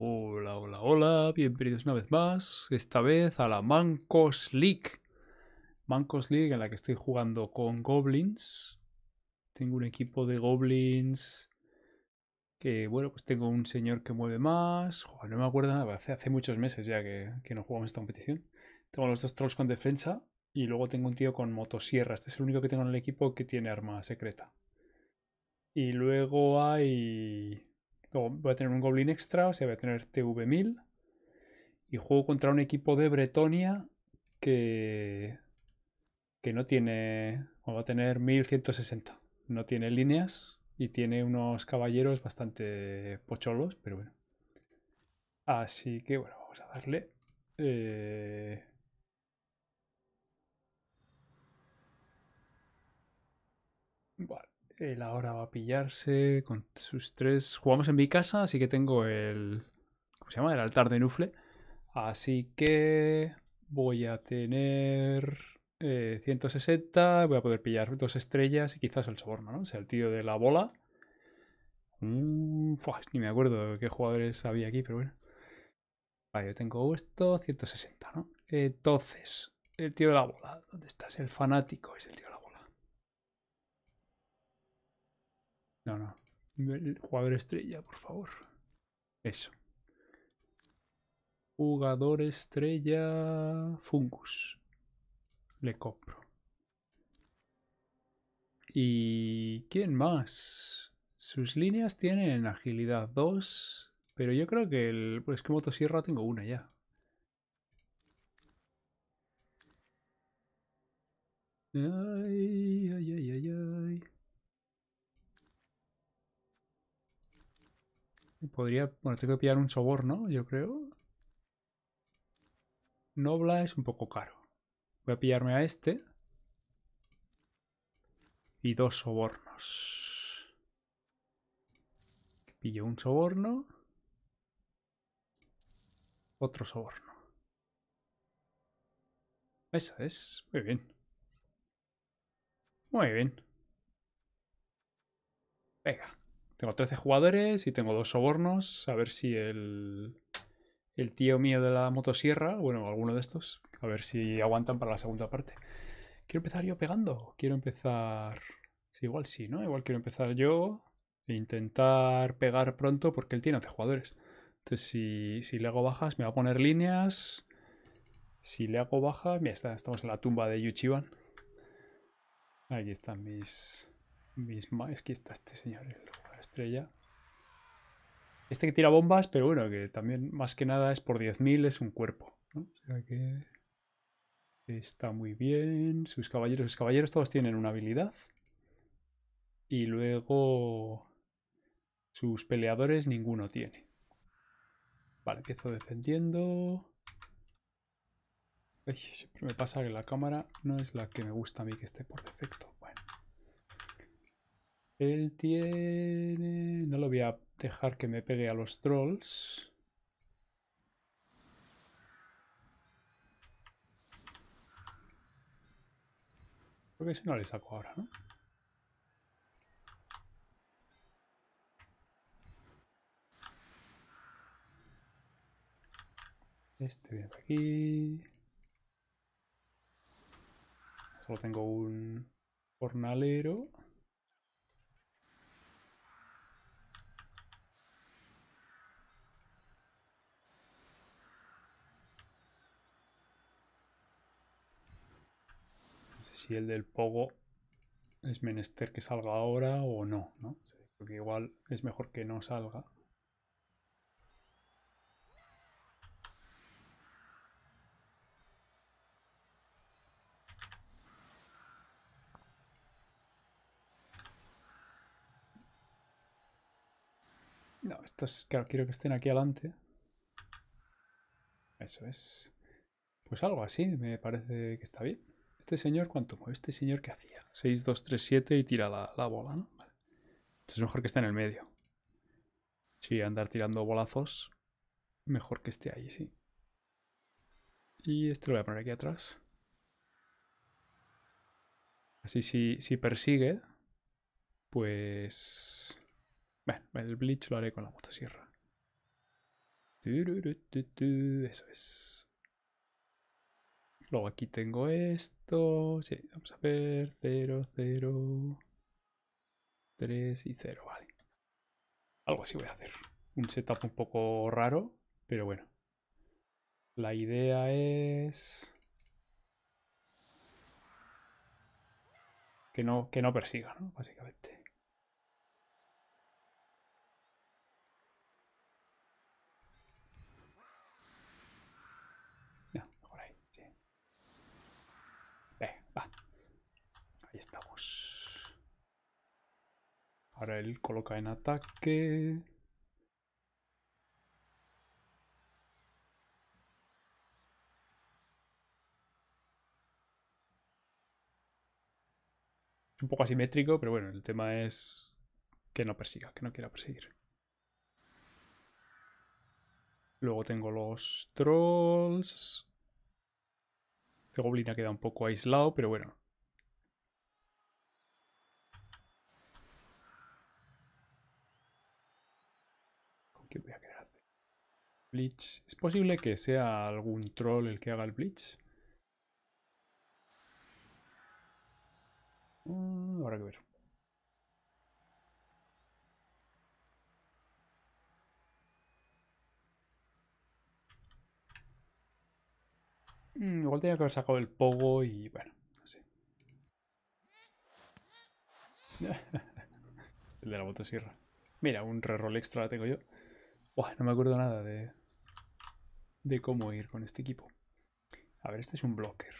Hola, hola, hola, bienvenidos una vez más, esta vez a la Mancos League. Mancos League en la que estoy jugando con Goblins. Tengo un equipo de Goblins que, bueno, pues tengo un señor que mueve más. no me acuerdo nada, hace, muchos meses ya que, que no jugamos esta competición. Tengo los dos trolls con defensa y luego tengo un tío con motosierra. Este es el único que tengo en el equipo que tiene arma secreta. Y luego hay voy a tener un Goblin extra, o sea, voy a tener TV1000. Y juego contra un equipo de Bretonia que, que no tiene, va a tener 1160. No tiene líneas y tiene unos caballeros bastante pocholos, pero bueno. Así que bueno, vamos a darle. Eh... Vale. Él ahora va a pillarse con sus tres. Jugamos en mi casa, así que tengo el. ¿Cómo se llama? El altar de Nufle. Así que voy a tener 160. Eh, voy a poder pillar dos estrellas y quizás el soborno, ¿no? O sea, el tío de la bola. Mm, ni me acuerdo qué jugadores había aquí, pero bueno. Vale, yo tengo esto, 160, ¿no? Entonces, el tío de la bola. ¿Dónde estás? El fanático es el tío de la bola. No, no. Jugador estrella, por favor. Eso. Jugador estrella Fungus. Le compro. ¿Y quién más? Sus líneas tienen agilidad 2, pero yo creo que el... Pues que motosierra tengo una ya. Ay, ay, ay, ay, ay. Podría... Bueno, tengo que pillar un soborno, yo creo. Nobla es un poco caro. Voy a pillarme a este. Y dos sobornos. Pillo un soborno. Otro soborno. Esa es. Muy bien. Muy bien. Venga. Tengo 13 jugadores y tengo dos sobornos. A ver si el, el tío mío de la motosierra, bueno, alguno de estos, a ver si aguantan para la segunda parte. ¿Quiero empezar yo pegando? Quiero empezar... Sí, igual sí, ¿no? Igual quiero empezar yo e intentar pegar pronto porque él tiene 11 jugadores. Entonces, si, si le hago bajas, me va a poner líneas. Si le hago bajas... Mira, está, estamos en la tumba de Yuchiban. Aquí están mis... mis... Aquí está este señor, Este que tira bombas, pero bueno, que también más que nada es por 10.000, es un cuerpo. Está muy bien. Sus caballeros, sus caballeros todos tienen una habilidad. Y luego sus peleadores ninguno tiene. Vale, empiezo defendiendo. siempre me pasa que la cámara no es la que me gusta a mí que esté por defecto. Él tiene... No lo voy a dejar que me pegue a los trolls. Porque si no le saco ahora, ¿no? Este viene aquí. Solo tengo un jornalero. Si el del Pogo es menester que salga ahora o no, ¿no? Porque igual es mejor que no salga. No, estos, claro, quiero que estén aquí adelante. Eso es. Pues algo así, me parece que está bien. Este señor, ¿cuánto mueve? Este señor, ¿qué hacía? 6, 2, 3, 7 y tira la, bola, ¿no? Entonces es mejor que esté en el medio. Sí, andar tirando bolazos. Mejor que esté ahí, sí. Y este lo voy a poner aquí atrás. Así si, si persigue, pues... Bueno, el bleach lo haré con la motosierra. Eso es. Luego aquí tengo esto. Sí, vamos a ver. 0, 0, 3 y 0. Vale. Algo así voy a hacer. Un setup un poco raro, pero bueno. La idea es... Que no, que no persiga, ¿no? Básicamente. Ya, mejor ahí, sí. Eh, va. Ahí estamos. Ahora él coloca en ataque. un poco asimétrico, pero bueno, el tema es que no persiga, que no quiera perseguir. Luego tengo los trolls. Este goblin ha quedado un poco aislado, pero bueno. ¿Con qué voy a querer hacer? Bleach. ¿Es posible que sea algún troll el que haga el bleach? Mm, habrá que ver. Mm, igual tenía que haber sacado el pogo y bueno, no sé. el de la motosierra. Mira, un reroll extra tengo yo. no me acuerdo nada de, de cómo ir con este equipo. A ver, este es un blocker.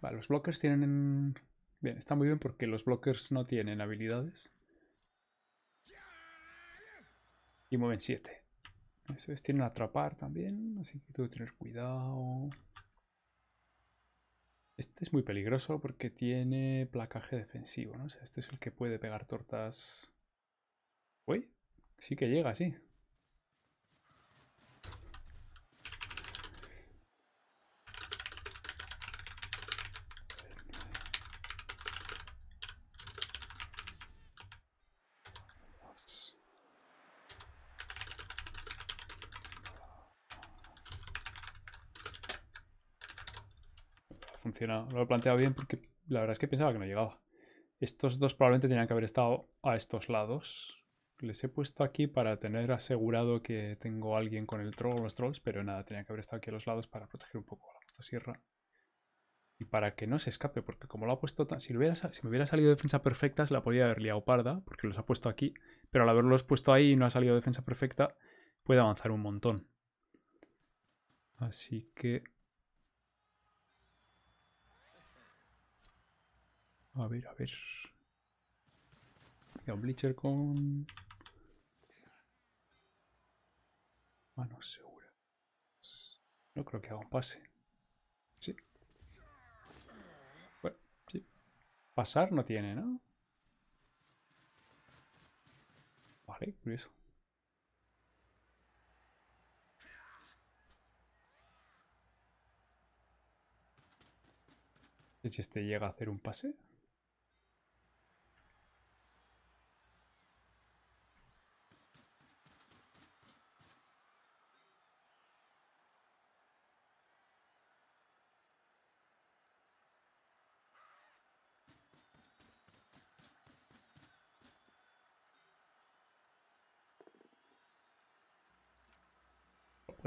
Vale, los blockers tienen... Bien, está muy bien porque los blockers no tienen habilidades. Y mueven 7. Eso es, tienen atrapar también, así que tengo que tener cuidado. Este es muy peligroso porque tiene placaje defensivo, ¿no? O sea, este es el que puede pegar tortas... Uy, sí que llega, sí. Lo he planteado bien porque la verdad es que pensaba que no llegaba. Estos dos probablemente tenían que haber estado a estos lados. Les he puesto aquí para tener asegurado que tengo alguien con el troll o los trolls, pero nada, tenían que haber estado aquí a los lados para proteger un poco la motosierra. Y para que no se escape, porque como lo ha puesto tan... Si, hubiera, si me hubiera salido defensa perfecta, se la podía haber liado parda, porque los ha puesto aquí. Pero al haberlos puesto ahí y no ha salido defensa perfecta, puede avanzar un montón. Así que A ver, a ver. un Bleacher con... Manos seguras. No creo que haga un pase. Sí. Bueno, sí. Pasar no tiene, ¿no? Vale, curioso. Si este llega a hacer un pase.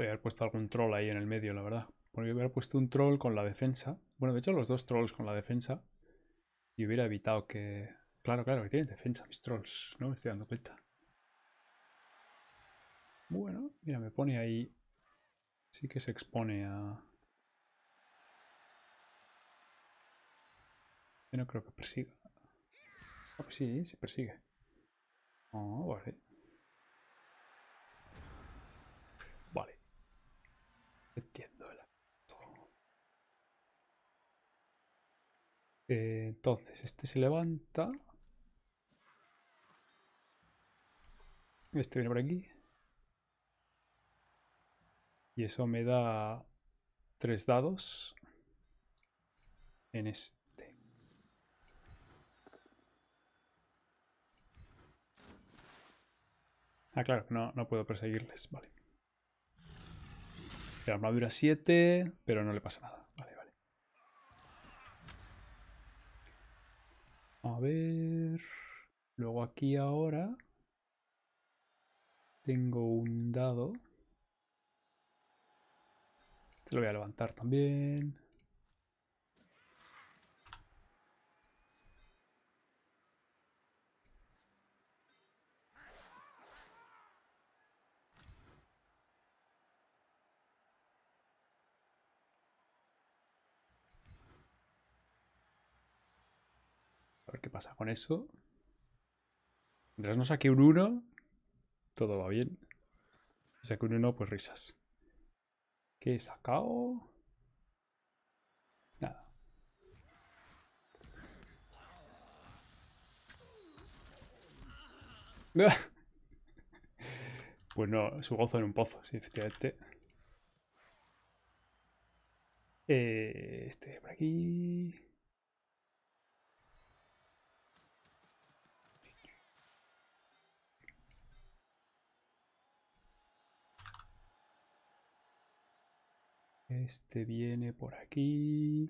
Podría haber puesto algún troll ahí en el medio, la verdad. Porque hubiera puesto un troll con la defensa. Bueno, de hecho los dos trolls con la defensa. Y hubiera evitado que... Claro, claro, que tienen defensa mis trolls. No me estoy dando cuenta. Bueno, mira, me pone ahí... Sí que se expone a... Yo no creo que persiga. Oh, sí, sí persigue. Oh, vale. Entiendo el eh, entonces, este se levanta. Este viene por aquí. Y eso me da tres dados en este. Ah, claro, no, no puedo perseguirles. Vale. La armadura 7, pero no le pasa nada. Vale, vale. A ver... Luego aquí ahora... Tengo un dado. Este lo voy a levantar también. Qué pasa con eso. Mientras no saque un 1, todo va bien. Si saque un 1, pues risas. ¿Qué he sacado? Nada. pues no, su gozo en un pozo, sí, efectivamente. Eh, este por aquí. Este viene por aquí.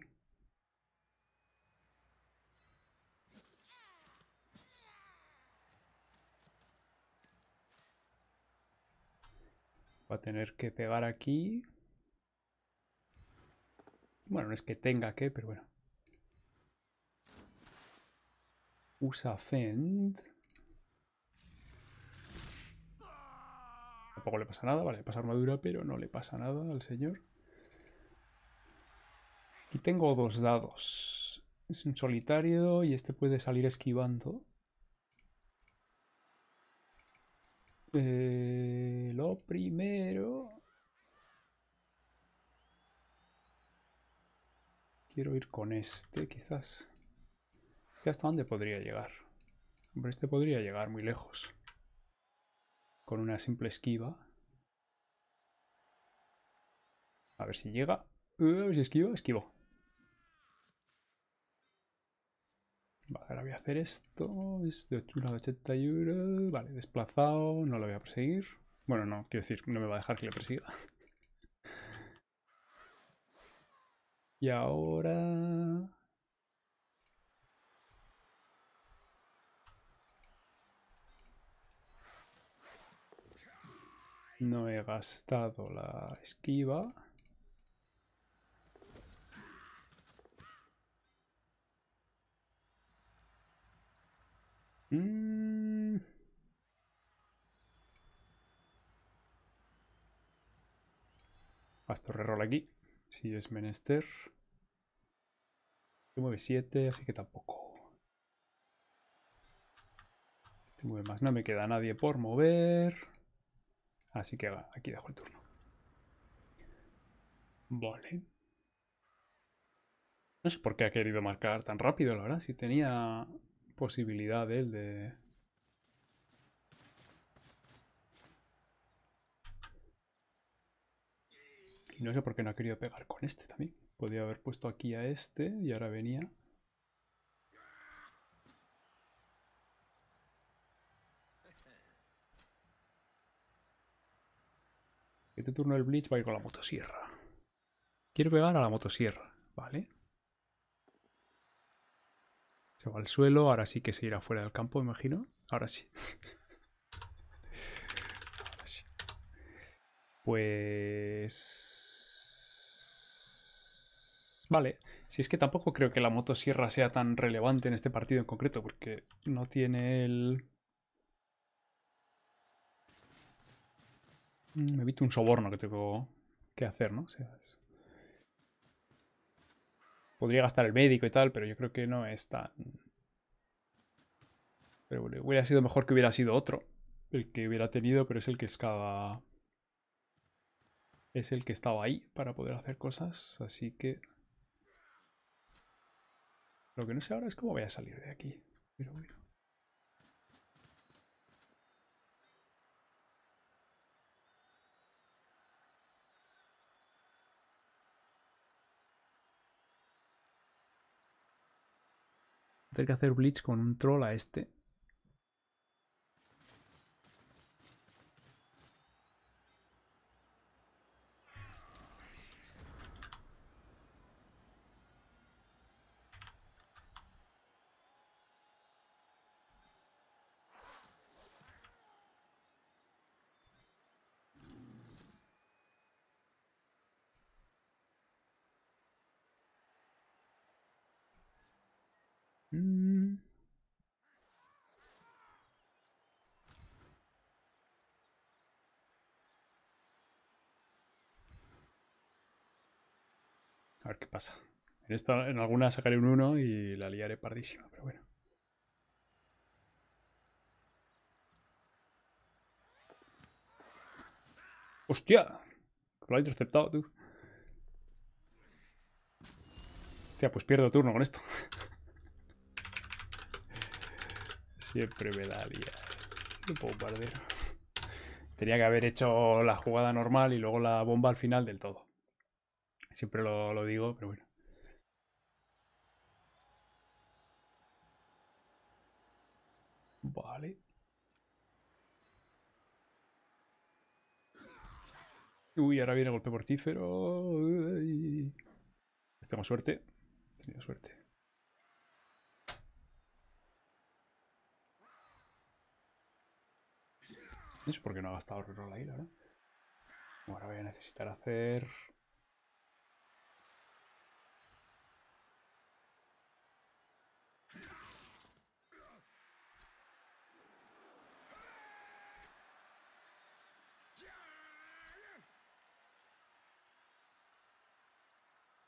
Va a tener que pegar aquí. Bueno, no es que tenga que, pero bueno. Usa Fend. Tampoco le pasa nada, vale, le pasa armadura, pero no le pasa nada al señor. Aquí tengo dos dados. Es un solitario y este puede salir esquivando. Eh, lo primero... Quiero ir con este, quizás. ¿Hasta dónde podría llegar? Hombre, este podría llegar muy lejos. Con una simple esquiva. A ver si llega. A ver si esquiva. Esquivo. Vale, ahora hacer esto. Es de 81. Vale, desplazado. No lo voy a perseguir. Bueno, no, quiero decir, no me va a dejar que le persiga. y ahora... No he gastado la esquiva. Mm. Gasto reroll aquí, si es menester. Este mueve 7, así que tampoco. Este mueve más. No me queda nadie por mover. Así que aquí dejo el turno. Vale. No sé por qué ha querido marcar tan rápido, la verdad. Si tenía posibilidad de... Y no sé por qué no ha querido pegar con este también. Podría haber puesto aquí a este y ahora venía. Este turno del Bleach va a ir con la motosierra. Quiero pegar a la motosierra, ¿vale? Se va al suelo, ahora sí que se irá fuera del campo, imagino. Ahora sí. Pues... Vale. Si es que tampoco creo que la motosierra sea tan relevante en este partido en concreto, porque no tiene el... Mm, me evito un soborno que tengo que hacer, ¿no? O sea, Podría gastar el médico y tal, pero yo creo que no es tan... Pero hubiera sido mejor que hubiera sido otro. El que hubiera tenido, pero es el que estaba... Es el que estaba ahí para poder hacer cosas, así que... Lo que no sé ahora es cómo voy a salir de aquí. Pero bueno. Tener que hacer Bleach con un troll a este. Pasa. En, esta, en alguna sacaré un 1 y la liaré pardísima, pero bueno. ¡Hostia! Lo ha interceptado, tú. Hostia, pues pierdo turno con esto. Siempre me da liar. Un bombardero. Tenía que haber hecho la jugada normal y luego la bomba al final del todo. Siempre lo, lo digo, pero bueno. Vale. Uy, ahora viene golpe mortífero. Uy. Tengo suerte. He tenido suerte. No sé por qué no ha gastado reroll ahí, ¿verdad? Ahora voy a necesitar hacer...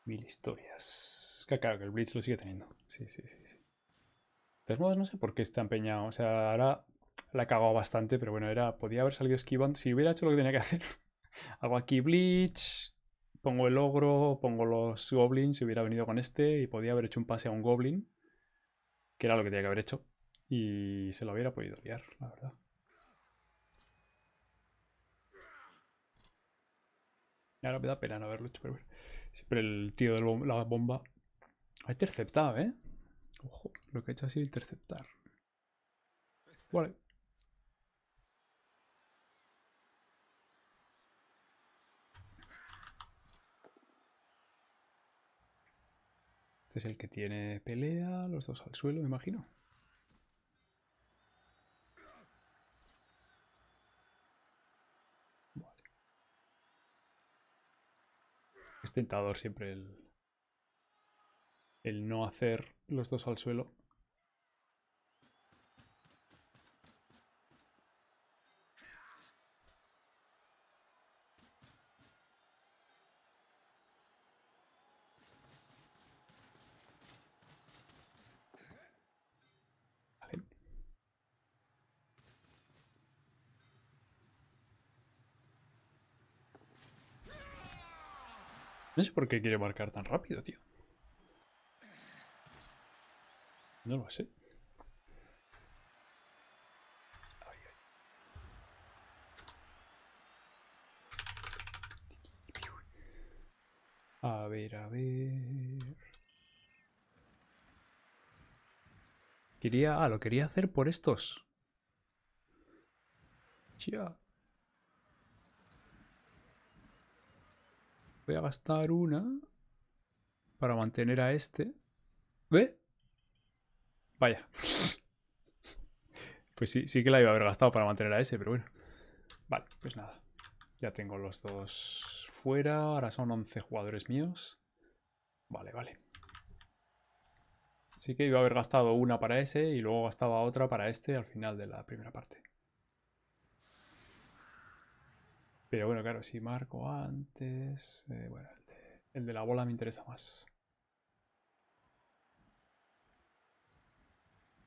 Mil historias. Claro, que el Blitz lo sigue teniendo. Sí, sí, sí, sí. De todos modos, no sé por qué está empeñado. O sea, ahora la ha cagado bastante, pero bueno, era. Podía haber salido esquivando. Si hubiera hecho lo que tenía que hacer. Hago aquí Bleach. Pongo el ogro, pongo los goblins, si hubiera venido con este, y podía haber hecho un pase a un goblin, que era lo que tenía que haber hecho, y se lo hubiera podido liar, la verdad. Ahora me da pena no haberlo hecho, pero bueno. Siempre el tío de la bomba ha interceptado, ¿eh? Ojo, lo que ha hecho ha sido interceptar. Vale. Este es el que tiene pelea, los dos al suelo, me imagino. Es tentador siempre el, el no hacer los dos al suelo. No sé por qué quiere marcar tan rápido, tío. No lo sé. A ver, a ver. Quería... Ah, lo quería hacer por estos. Ya. Voy a gastar una para mantener a este. ¿Ve? Vaya. Pues sí, sí que la iba a haber gastado para mantener a ese, pero bueno. Vale, pues nada. Ya tengo los dos fuera. Ahora son 11 jugadores míos. Vale, vale. Sí que iba a haber gastado una para ese y luego gastaba otra para este al final de la primera parte. Pero bueno, claro, si marco antes... Eh, bueno, el de, la bola me interesa más.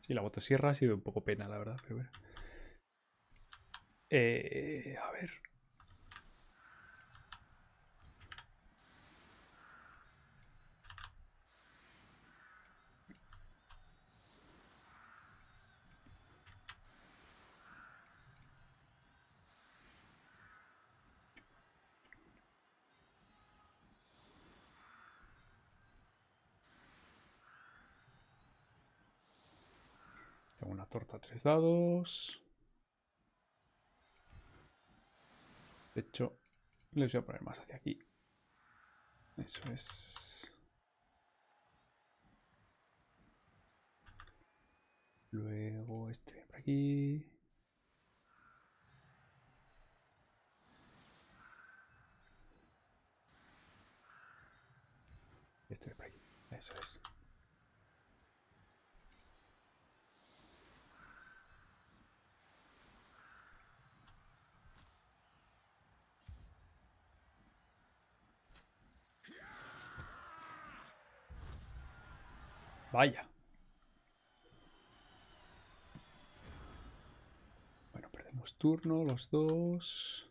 Sí, la motosierra ha sido un poco pena, la verdad, pero bueno. Eh, a ver... una torta tres dados. De hecho, les voy a poner más hacia aquí. Eso es. Luego este por aquí. Este por aquí. Eso es. Vaya. Bueno, perdemos turno los dos.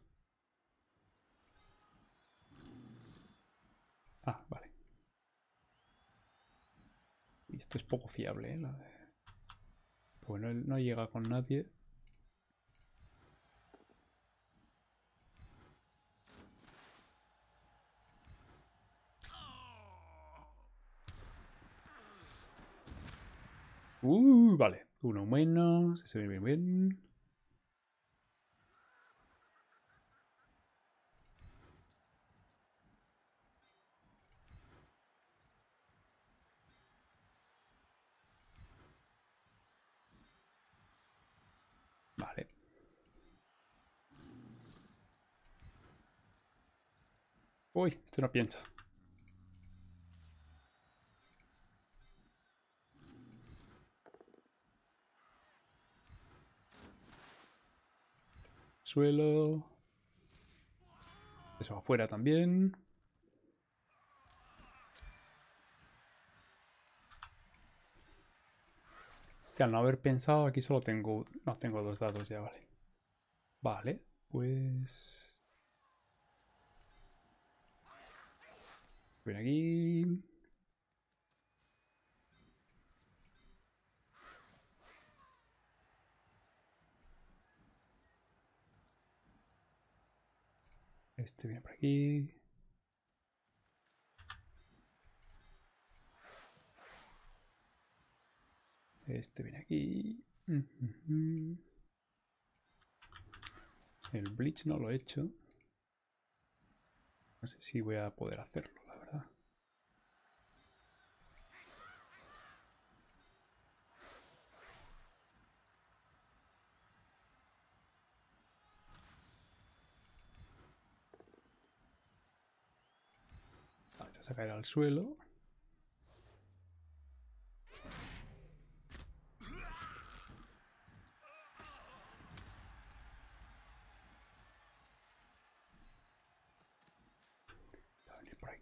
Ah, vale. Y esto es poco fiable, ¿eh? Bueno, él no llega con nadie. Uh, vale. Uno menos. Se ve bien, bien. Vale. Uy, este no piensa. Suelo. Eso afuera también. al no haber pensado, aquí solo tengo... No, tengo dos dados ya, vale. Vale, pues... Ven aquí... Este viene por aquí. Este viene aquí. El bleach no lo he hecho. No sé si voy a poder hacerlo, Vamos a caer al suelo.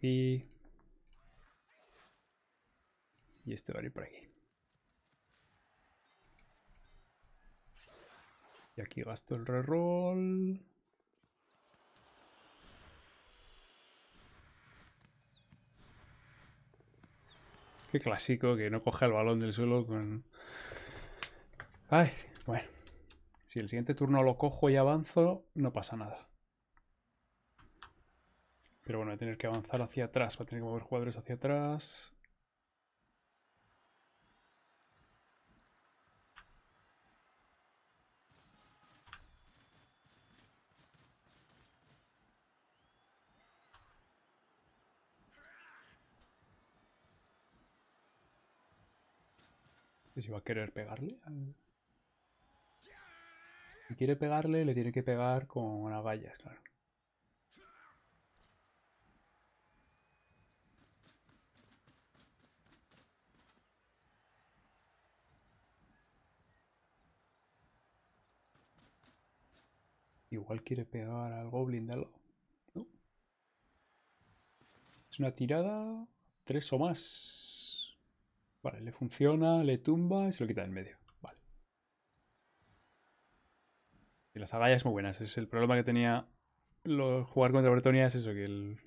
Y este va a ir por aquí. Y aquí gasto el reroll. Qué clásico que no coja el balón del suelo con... Ay, bueno. Si el siguiente turno lo cojo y avanzo, no pasa nada. Pero bueno, voy a tener que avanzar hacia atrás. Va a tener que mover jugadores hacia atrás. Si va a querer pegarle. Si quiere pegarle, le tiene que pegar con agallas, claro. Igual quiere pegar al goblin de al ¿No? Es una tirada. Tres o más. Vale, le funciona, le tumba y se lo quita en medio. Vale. Y las agallas muy buenas. Es el problema que tenía jugar contra Bretonia es eso, que el...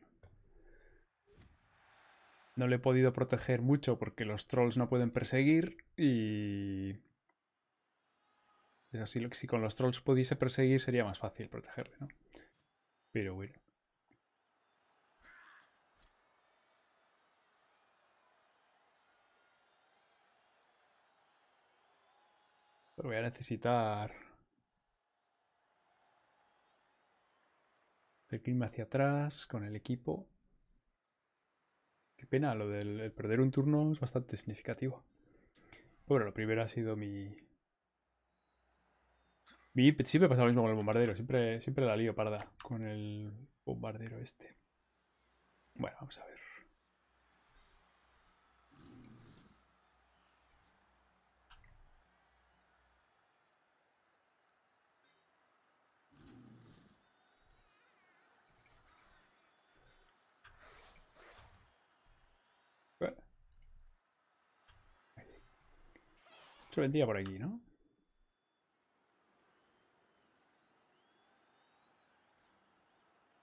No le he podido proteger mucho porque los trolls no pueden perseguir y si, si con los trolls pudiese perseguir sería más fácil protegerle, ¿no? Pero bueno. Pero voy a necesitar... Irme hacia atrás con el equipo. Qué pena, lo del perder un turno es bastante significativo. Bueno, lo primero ha sido mi, siempre pasa lo mismo con el bombardero. Siempre, siempre la lío parda con el bombardero este. Bueno, vamos a ver. Esto vendría por aquí, ¿no?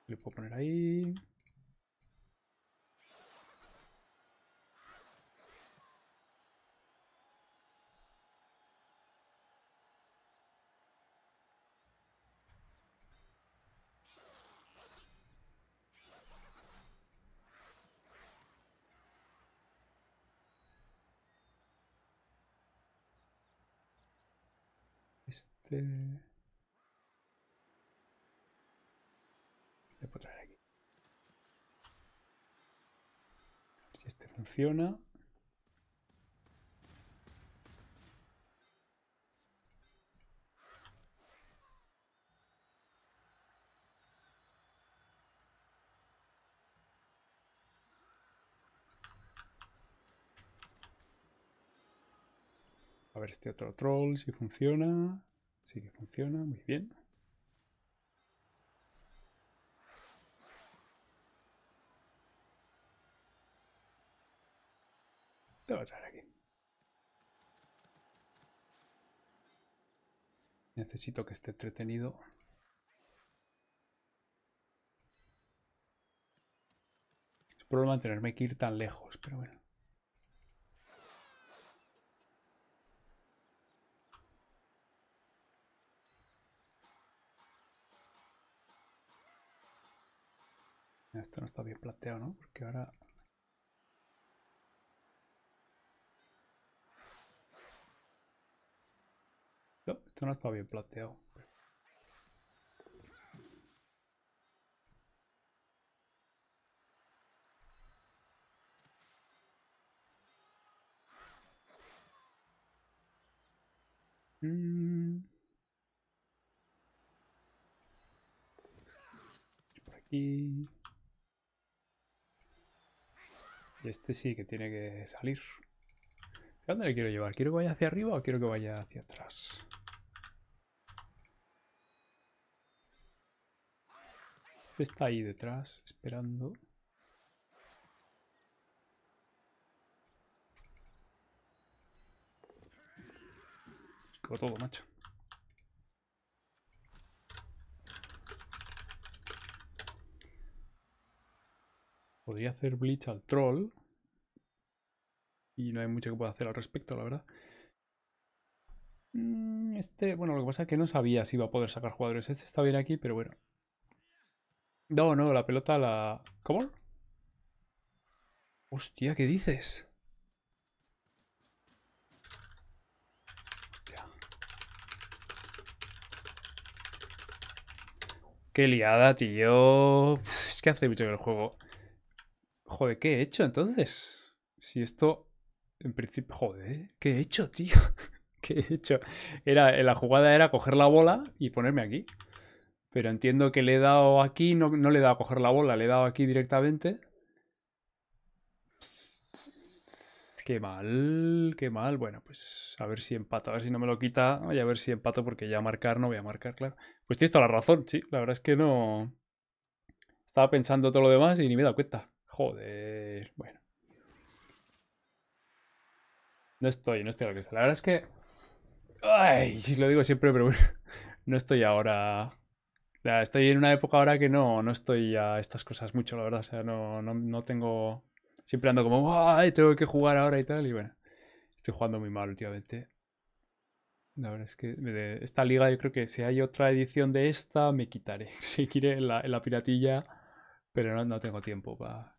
Le puedo poner ahí. Este... Le puedo traer aquí. Si este funciona. A ver este otro troll si funciona. Sí que funciona, muy bien. Te voy a traer aquí. Necesito que esté entretenido. Es problema tenerme que ir tan lejos, pero bueno. Esto no está bien planteado, ¿no? Porque ahora... No, esto no está bien planteado. Mm. Por aquí. Este sí que tiene que salir. ¿A dónde le quiero llevar? ¿Quiero que vaya hacia arriba o quiero que vaya hacia atrás? Está ahí detrás, esperando. Como todo, macho. Podría hacer Bleach al troll. Y no hay mucho que pueda hacer al respecto, la verdad. Mm, este, bueno, lo que pasa es que no sabía si iba a poder sacar jugadores. Este está bien aquí, pero bueno. No, no, la pelota la... ¿Cómo? Hostia, ¿qué dices? Hostia. Qué liada, tío. Es que hace mucho que el juego... Joder, ¿qué he hecho entonces? Si esto, en principio... Joder, ¿qué he hecho, tío? ¿Qué he hecho? Era, la jugada era coger la bola y ponerme aquí. Pero entiendo que le he dado aquí, no, no le he dado a coger la bola, le he dado aquí directamente. Qué mal, qué mal. Bueno, pues a ver si empato, a ver si no me lo quita. Voy a ver si empato porque ya marcar no voy a marcar, claro. Pues tienes toda la razón, sí. La verdad es que no... Estaba pensando todo lo demás y ni me he dado cuenta. Joder, bueno. No estoy, no estoy a que está. La verdad es que... Ay, lo digo siempre, pero bueno. No estoy ahora... Estoy en una época ahora que no, no estoy a estas cosas mucho, la verdad. O sea, no, no, no tengo... Siempre ando como, ¡ay! Tengo que jugar ahora y tal. Y bueno, estoy jugando muy mal últimamente. La verdad es que esta liga yo creo que si hay otra edición de esta me quitaré. Seguiré en la, en la piratilla, pero no, no tengo tiempo para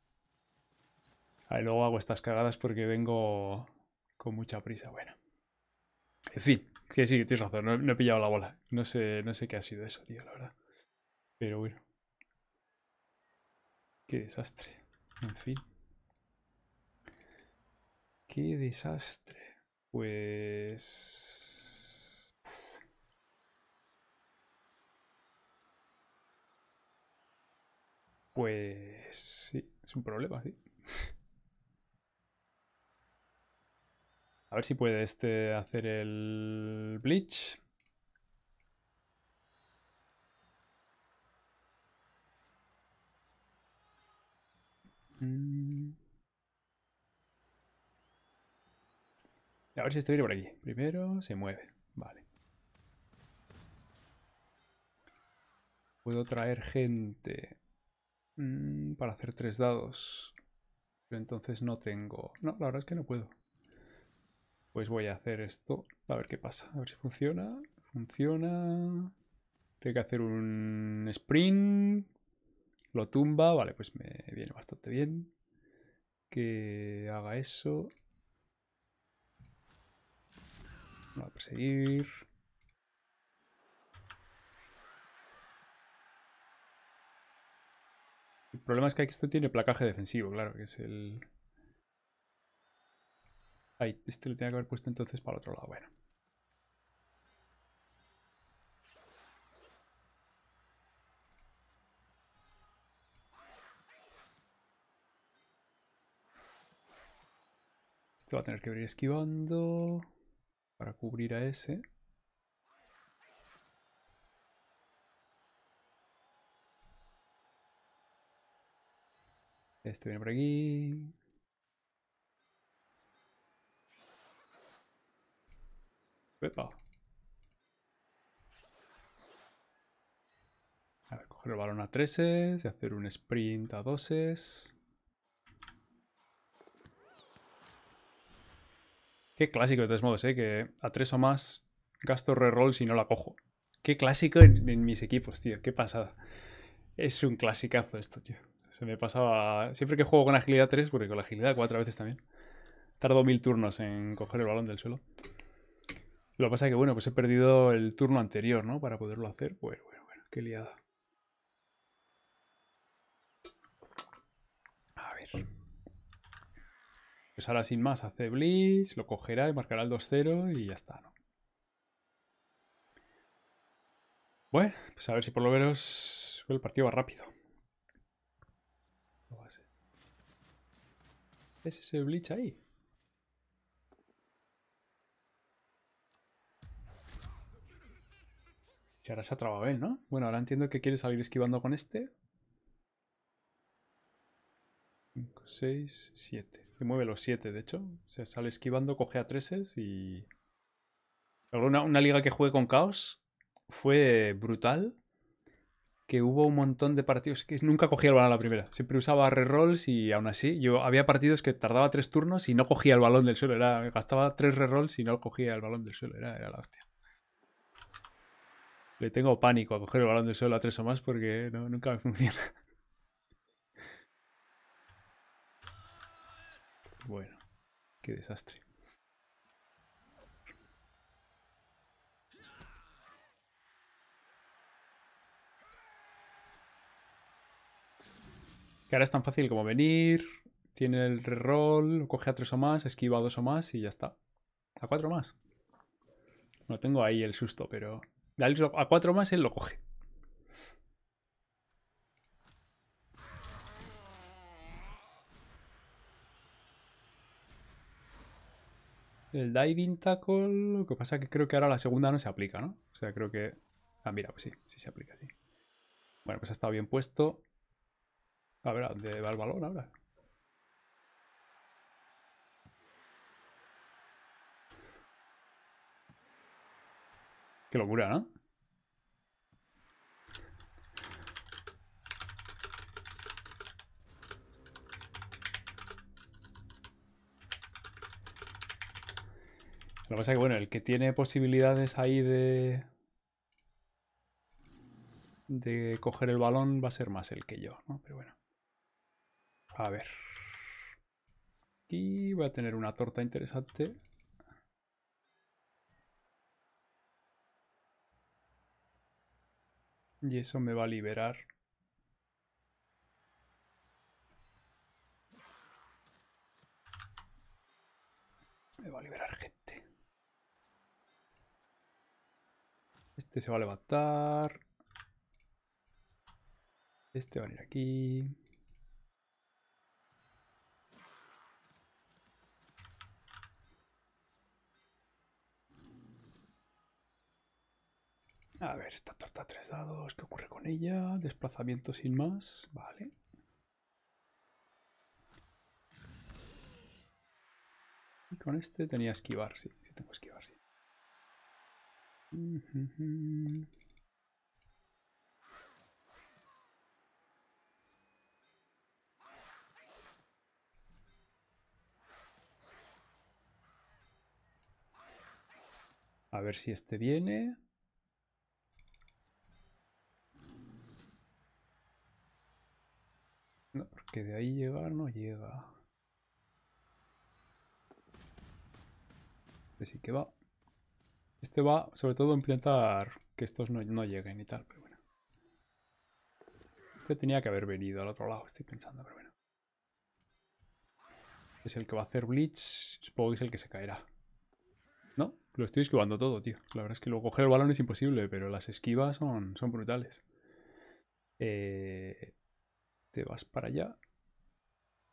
Ahí luego hago estas cagadas porque vengo con mucha prisa. Bueno. En fin, que sí, tienes razón, no, he pillado la bola. No sé, no sé qué ha sido eso, tío, la verdad. Pero bueno. Qué desastre. En fin. Qué desastre. Pues... Pues sí, es un problema, sí. A ver si puede este hacer el bleach. Mm. A ver si este viene por aquí. Primero se mueve. Vale. Puedo traer gente mm, para hacer tres dados. Pero entonces no tengo... No, la verdad es que no puedo. Pues voy a hacer esto. A ver qué pasa. A ver si funciona. Funciona. Tengo que hacer un sprint. Lo tumba. Vale, pues me viene bastante bien. Que haga eso. Va a perseguir. El problema es que este tiene placaje defensivo, claro, que es el... Ahí, este lo tenía que haber puesto entonces para el otro lado. Bueno. Este va a tener que ir esquivando para cubrir a ese. Este viene por aquí. A ver, coger el balón a treses y hacer un sprint a doses. Qué clásico de todos modos, ¿eh? Que a tres o más gasto reroll si no la cojo. Qué clásico en, mis equipos, tío. Qué pasada. Es un clasicazo esto, tío. Se me pasaba... Siempre que juego con agilidad 3, porque con la agilidad 4 a veces también. Tardo mil turnos en coger el balón del suelo. Lo que pasa es que, bueno, pues he perdido el turno anterior, ¿no? Para poderlo hacer. Bueno, bueno, bueno. Qué liada. Pues ahora sin más hace Bliss, lo cogerá y marcará el 2-0 y ya está, ¿no? Bueno, pues a ver si por lo menos el partido va rápido. ¿Es ese Bleach ahí? Y ahora se ha trabado él, ¿no? Bueno, ahora entiendo que quiere salir esquivando con este. 5, 6, 7. Se mueve los 7, de hecho. Se sale esquivando, coge a treses y... Una, una liga que jugué con Caos fue brutal. Que hubo un montón de partidos que nunca cogía el balón a la primera. Siempre usaba rerolls y aún así. Yo había partidos que tardaba tres turnos y no cogía el balón del suelo. Era, gastaba tres rerolls y no cogía el balón del suelo. Era, era la hostia. Le tengo pánico a coger el balón del suelo a tres o más porque no, nunca me funciona. Bueno, qué desastre. Que ahora es tan fácil como venir, tiene el reroll, coge a tres o más, esquiva a dos o más y ya está. A cuatro más. No tengo ahí el susto, pero a cuatro más él lo coge. El diving tackle, lo que pasa es que creo que ahora la segunda no se aplica, ¿no? O sea, creo que... Ah, mira, pues sí, sí se aplica, sí. Bueno, pues ha estado bien puesto. A ver, dónde va el balón ahora? Qué locura, ¿no? Lo que pasa es que, bueno, el que tiene posibilidades ahí de... De coger el balón va a ser más el que yo, ¿no? Pero bueno. A ver. Aquí voy a tener una torta interesante. Y eso me va a liberar. Me va a liberar gente. Este se va a levantar. Este va a ir aquí. A ver, esta torta tres dados, ¿qué ocurre con ella? Desplazamiento sin más, vale. Y con este tenía esquivar, sí, sí tengo esquivar, sí. A ver si este viene. No, porque de ahí llegar no llega. Así que va. Este va sobre todo a intentar que estos no, no lleguen y tal, pero bueno. Este tenía que haber venido al otro lado, estoy pensando, pero bueno. Es el que va a hacer Bleach, supongo que es el que se caerá. No, lo estoy esquivando todo, tío. La verdad es que luego coger el balón es imposible, pero las esquivas son, son brutales. Eh, te vas para allá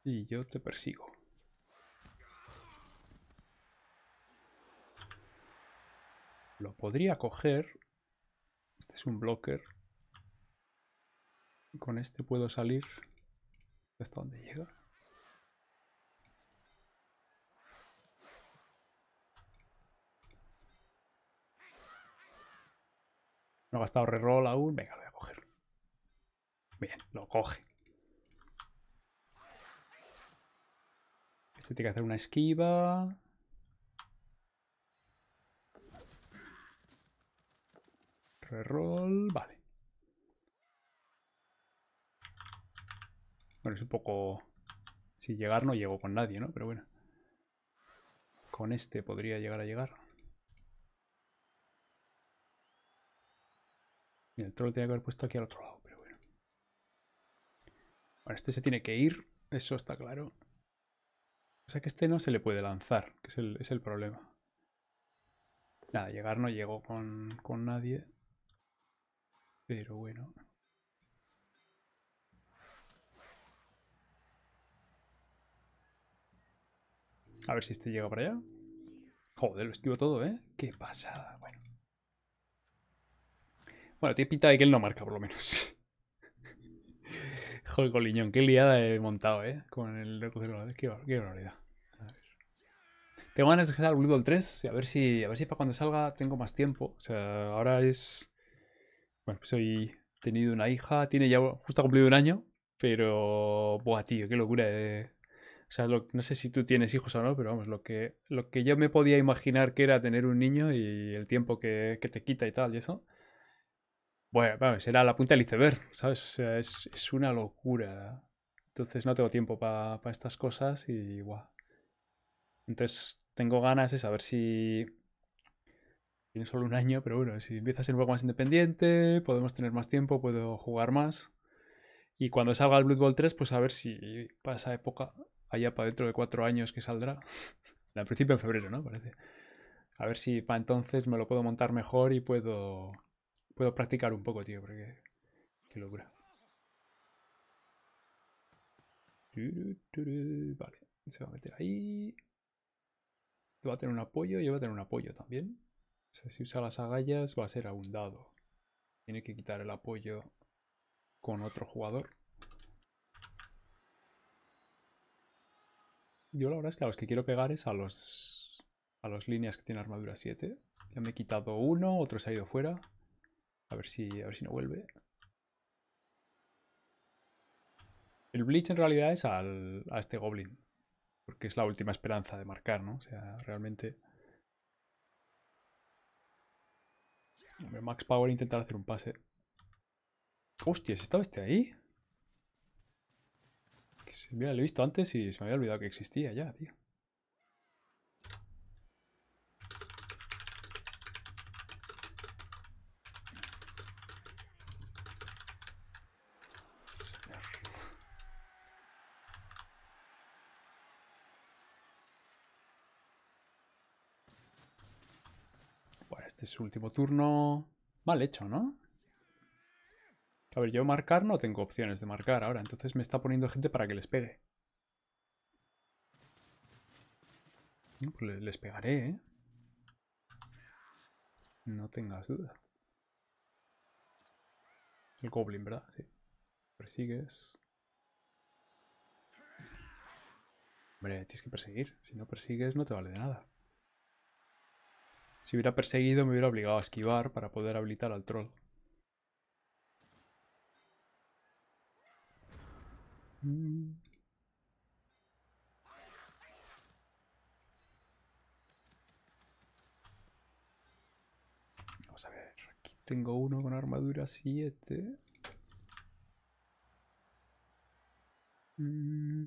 y yo te persigo. Lo podría coger. Este es un blocker. Con este puedo salir. ¿Hasta dónde llega? No ha gastado reroll aún. Venga, lo voy a coger. Bien, lo coge. Este tiene que hacer una esquiva. Reroll. Vale. Bueno, es un poco... Si llegar no llego con nadie, ¿no? Pero bueno. Con este podría llegar a llegar. El troll tiene que haber puesto aquí al otro lado, pero bueno. Bueno, este se tiene que ir, eso está claro. Sea que este no se le puede lanzar, que es el, es el problema. Nada, llegar no llego con, con nadie. Pero bueno. A ver si este llega para allá. Joder, lo esquivo todo, ¿eh? Qué pasada. Bueno. Bueno, tiene pinta de que él no marca, por lo menos. Joder, coliñón, qué liada he montado, ¿eh? Con el recogedor. Qué, qué barbaridad. Tengo ganas de jugar al Blue Ball 3 y a ver si, a ver si para cuando salga tengo más tiempo. O sea, ahora es. Bueno, pues hoy he tenido una hija, tiene ya justo cumplido un año, pero. Buah, tío, qué locura. O sea, no sé si tú tienes hijos o no, pero vamos, lo que, lo que yo me podía imaginar que era tener un niño y el tiempo que, que te quita y tal, y eso. Bueno, será la punta del iceberg, ¿sabes? O sea, es, una locura. Entonces no tengo tiempo para estas cosas y guau. Entonces tengo ganas de saber si... Tiene solo un año, pero bueno, si empieza a ser un poco más independiente, podemos tener más tiempo, puedo jugar más. Y cuando salga el Blood Bowl 3, pues a ver si para esa época, allá para dentro de cuatro años que saldrá. Al principio en febrero, ¿no? Parece. A ver si para entonces me lo puedo montar mejor y puedo Puedo practicar un poco, tío, porque... Qué locura. Vale, se va a meter ahí. Va a tener un apoyo y va a tener un apoyo también. si usa las agallas va a ser a un dado. Tiene que quitar el apoyo con otro jugador. Yo la verdad es que a los que quiero pegar es a los a las líneas que tienen armadura 7. Ya me he quitado uno, otro se ha ido fuera. A ver si, a ver si no vuelve. El Bleach en realidad es al, a este Goblin. Porque es la última esperanza de marcar, ¿no? O sea, realmente... Max Power intentar hacer un pase. Hostia, ¿estaba este ahí? Mira, lo he visto antes y se me había olvidado que existía ya, tío. Es su último turno. Mal hecho, ¿no? A ver, yo marcar no tengo opciones de marcar ahora. Entonces me está poniendo gente para que les pegue. Pues les pegaré, ¿eh? No tengas duda. El goblin, ¿verdad? Sí. Persigues. Hombre, tienes que perseguir. Si no persigues, no te vale de nada. Si hubiera perseguido, me hubiera obligado a esquivar para poder habilitar al troll. Mm. Vamos a ver, aquí tengo uno con armadura 7. Mm.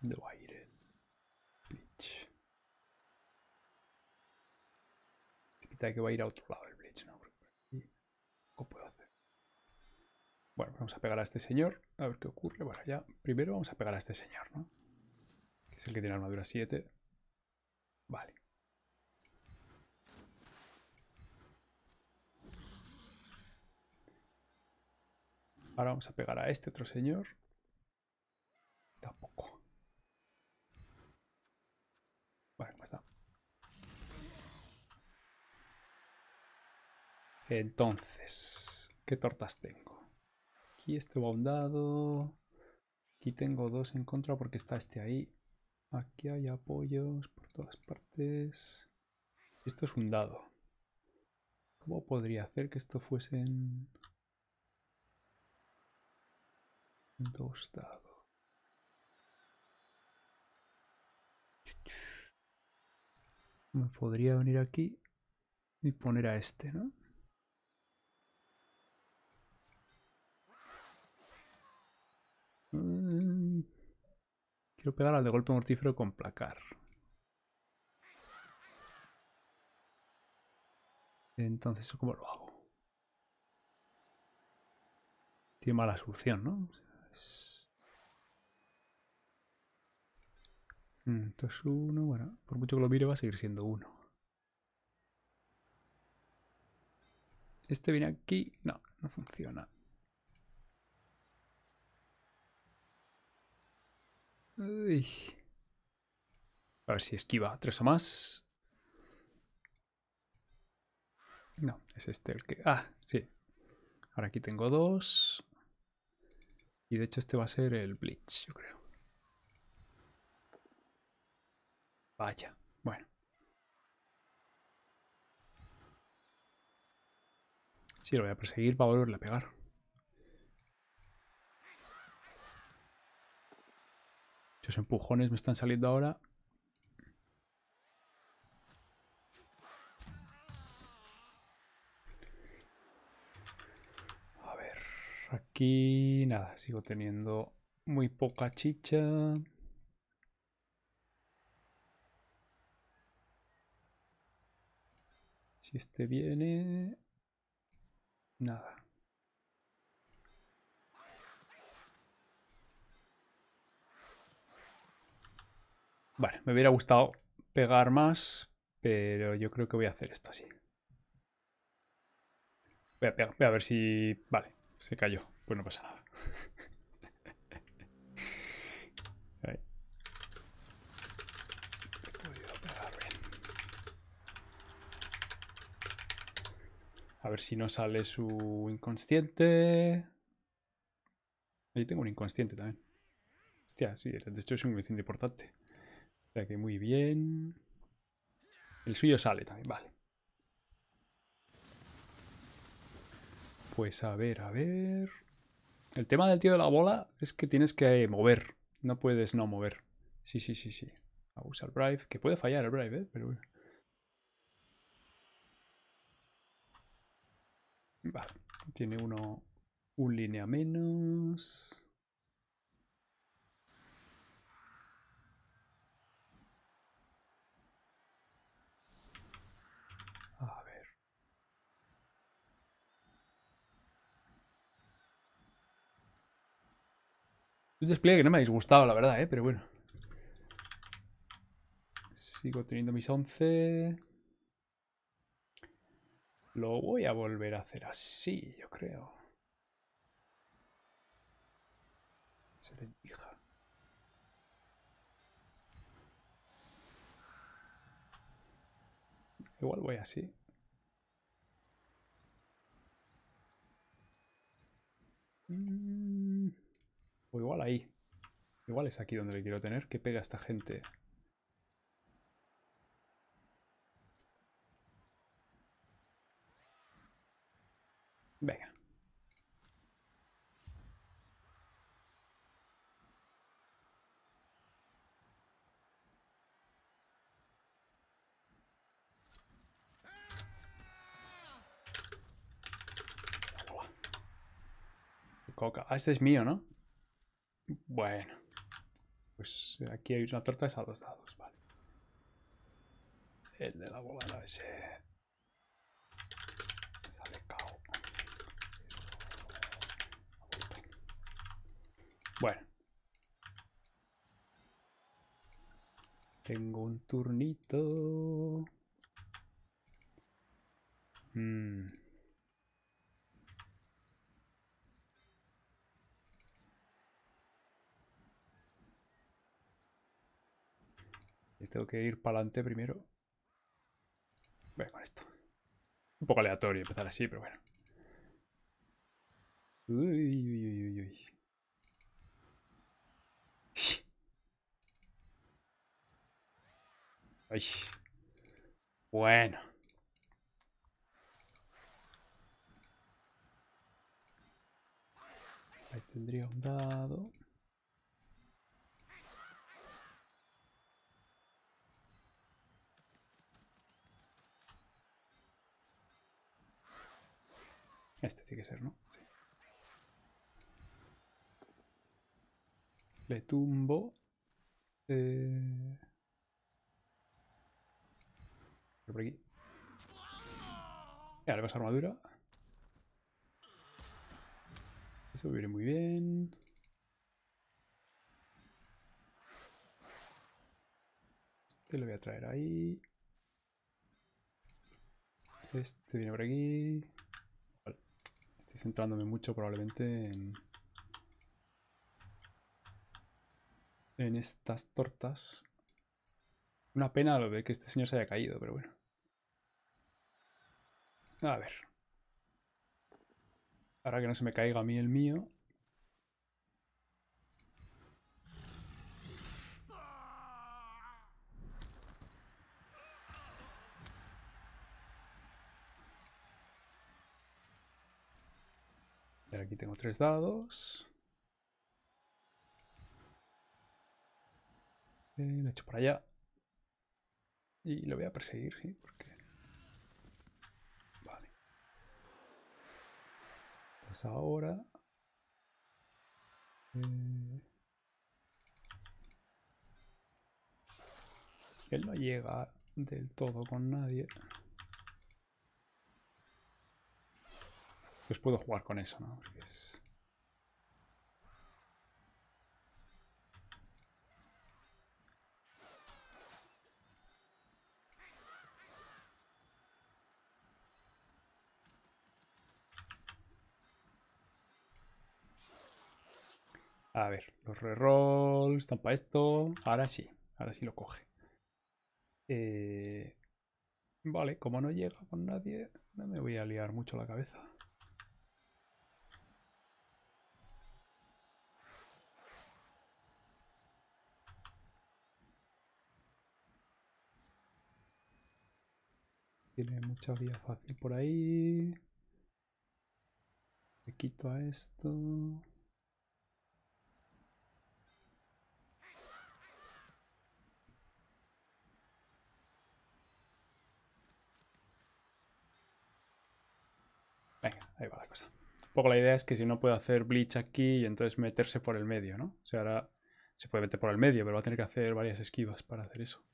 ¿Dónde va a ir el Bleach? Pinta que va a ir a otro lado el Bleach, ¿no? ¿Cómo puedo hacer? Bueno, vamos a pegar a este señor, a ver qué ocurre. Bueno, ya primero vamos a pegar a este señor, ¿no? Que es el que tiene armadura 7. Vale. Ahora vamos a pegar a este otro señor. Tampoco. Vale, pues está. Entonces, ¿qué tortas tengo? Aquí este va un dado. Aquí tengo dos en contra porque está este ahí. Aquí hay apoyos por todas partes. Esto es un dado. ¿Cómo podría hacer que esto fuesen dos dados? Me podría venir aquí y poner a este, ¿no? Quiero pegar al de golpe mortífero con placar. Entonces, ¿cómo lo hago? Tiene mala solución, ¿no? Mm, esto es uno. Bueno, por mucho que lo mire va a seguir siendo uno. Este viene aquí. No, no funciona. A ver si esquiva tres o más. No, es este el que... Ah, sí. Ahora aquí tengo dos. Y de hecho este va a ser el Bleach, yo creo. Vaya, bueno. Sí, lo voy a perseguir para volverle a pegar. Esos empujones me están saliendo ahora. A ver, aquí nada, sigo teniendo muy poca chicha. Si este viene... Nada. Vale, me hubiera gustado pegar más, pero yo creo que voy a hacer esto así. Voy a, pegar, voy a ver si... Vale, se cayó. Pues no pasa nada. A ver si no sale su inconsciente. Ahí tengo un inconsciente también. Hostia, sí, de hecho es un inconsciente importante. O sea que muy bien. El suyo sale también, vale. Pues a ver, a ver... El tema del tío de la bola es que tienes que mover. No puedes no mover. Sí, sí, sí, sí. A usar el Brave. Que puede fallar el Brave, ¿eh? Pero. Vale. Tiene uno... Un línea menos... Un despliegue que no me ha disgustado, la verdad, ¿eh? Pero bueno. Sigo teniendo mis 11. Lo voy a volver a hacer así, yo creo. hija. Igual voy así. Mm. O igual ahí. Igual es aquí donde le quiero tener. Que pega esta gente. Venga. Ah, este es mío, ¿no? Bueno. Pues aquí hay una torta es a dos dados, vale. El de la bola ese. Sale cao. Bueno. Tengo un turnito. Mm. Tengo que ir para adelante primero. Voy con esto. Un poco aleatorio empezar así, pero bueno. Uy, uy, uy, uy. Ay. Bueno. Ahí tendría un dado. Este tiene que ser, ¿no? Sí. Le tumbo. Eh... Por aquí. Y ahora pasa armadura. Eso viene muy bien. Este lo voy a traer ahí. Este viene por aquí. Estoy centrándome mucho probablemente en... En estas tortas. Una pena lo de que este señor se haya caído, pero bueno. A ver. Ahora que no se me caiga a mí el mío. Aquí tengo tres dados. Eh, lo he hecho para allá. Y lo voy a perseguir, sí, porque... Vale. Pues ahora... Eh, Él no llega del todo con nadie. Pues puedo jugar con eso, ¿no? A ver, los rerolls están para esto. Ahora sí, ahora sí lo coge. Eh, vale, como no llega con nadie, no me voy a liar mucho la cabeza. Tiene mucha vía fácil por ahí. Le quito a esto. Venga, ahí va la cosa. Un poco la idea es que si no puede hacer Bleach aquí y entonces meterse por el medio, ¿no? O sea, ahora se puede meter por el medio, pero va a tener que hacer varias esquivas para hacer eso.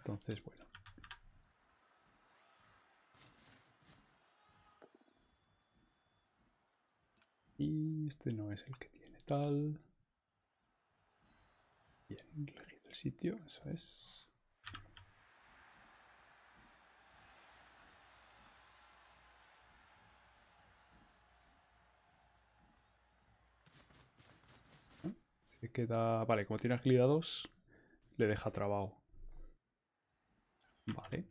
Entonces, bueno. Y este no es el que tiene tal. Bien, elegido el sitio, eso es. Se queda... Vale, como tiene agilidad 2, le deja trabado. Vale.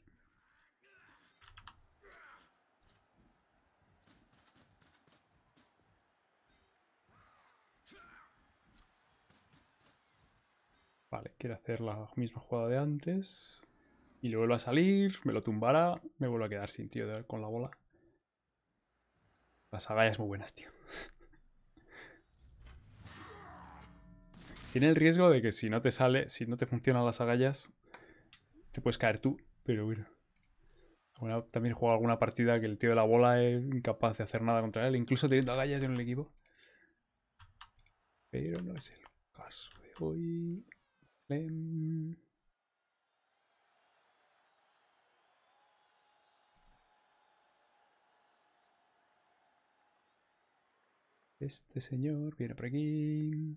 Vale, quiere hacer la misma jugada de antes. Y le vuelvo a salir, me lo tumbará, me vuelvo a quedar sin tío de, con la bola. Las agallas muy buenas, tío. Tiene el riesgo de que si no te sale, si no te funcionan las agallas, te puedes caer tú pero bueno. también juego alguna partida que el tío de la bola es incapaz de hacer nada contra él, incluso teniendo agallas en el equipo. Pero no es el caso de hoy. Este señor viene por aquí.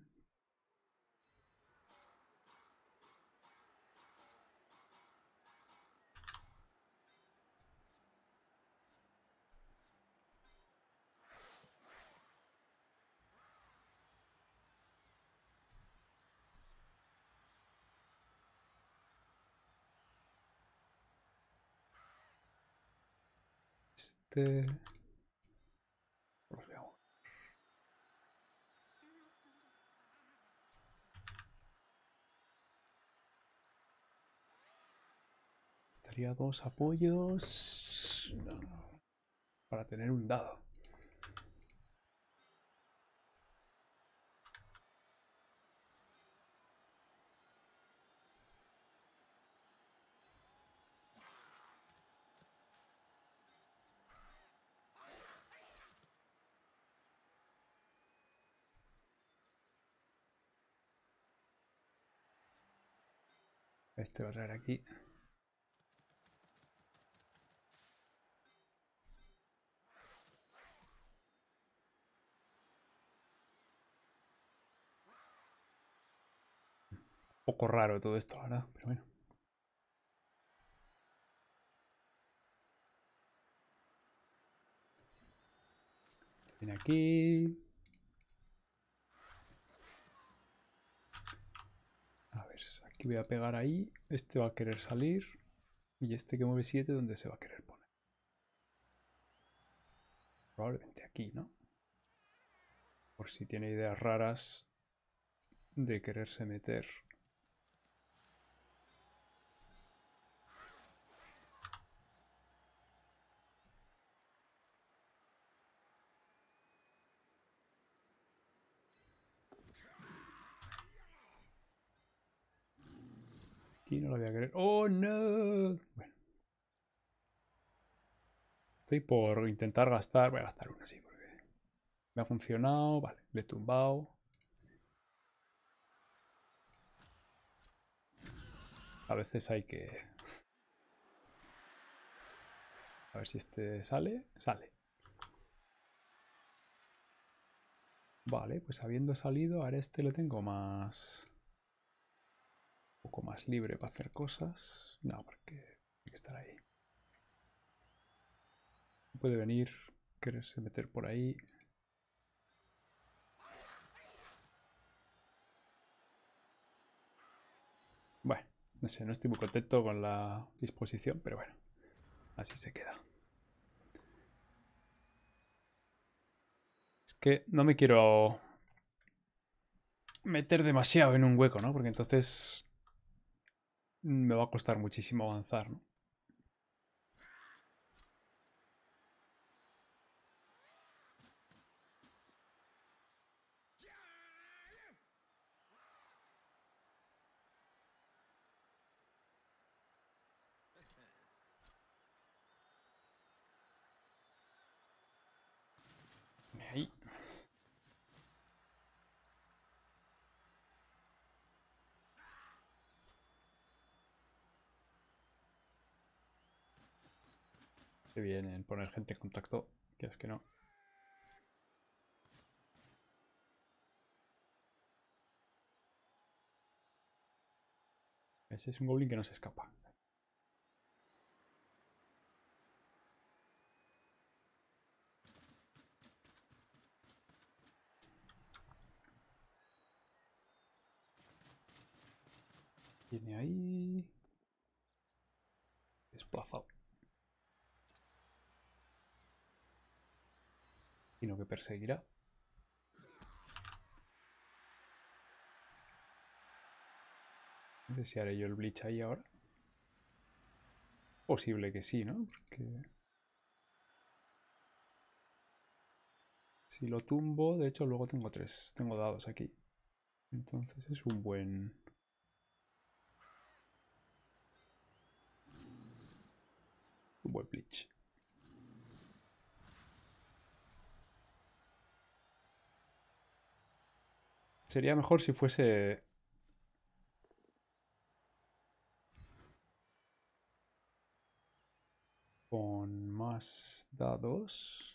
Este... Estaría dos apoyos para tener un dado. Este traer aquí. Poco raro todo esto, la verdad, pero bueno. Este aquí. Voy a pegar ahí. Este va a querer salir. Y este que mueve 7, ¿dónde se va a querer poner? Probablemente aquí, ¿no? Por si tiene ideas raras de quererse meter no la voy a querer. ¡Oh, no! Bueno. Estoy por intentar gastar. Voy a gastar una, sí, porque me ha funcionado. Vale, le he tumbado. A veces hay que... A ver si este sale. Sale. Vale, pues habiendo salido, ahora este lo tengo más poco más libre para hacer cosas. No, porque hay que estar ahí. Puede venir, quererse meter por ahí. Bueno, no sé, no estoy muy contento con la disposición, pero bueno, así se queda. Es que no me quiero meter demasiado en un hueco, ¿no? Porque entonces me va a costar muchísimo avanzar, ¿no? Qué bien en poner gente en contacto, es que no. Ese es un goblin que no se escapa. Viene ahí. Desplazado. Sino que perseguirá. No sé si haré yo el bleach ahí ahora. Posible que sí, ¿no? Porque... Si lo tumbo, de hecho luego tengo tres, tengo dados aquí. Entonces es un buen... Un buen bleach. Sería mejor si fuese... Con más dados.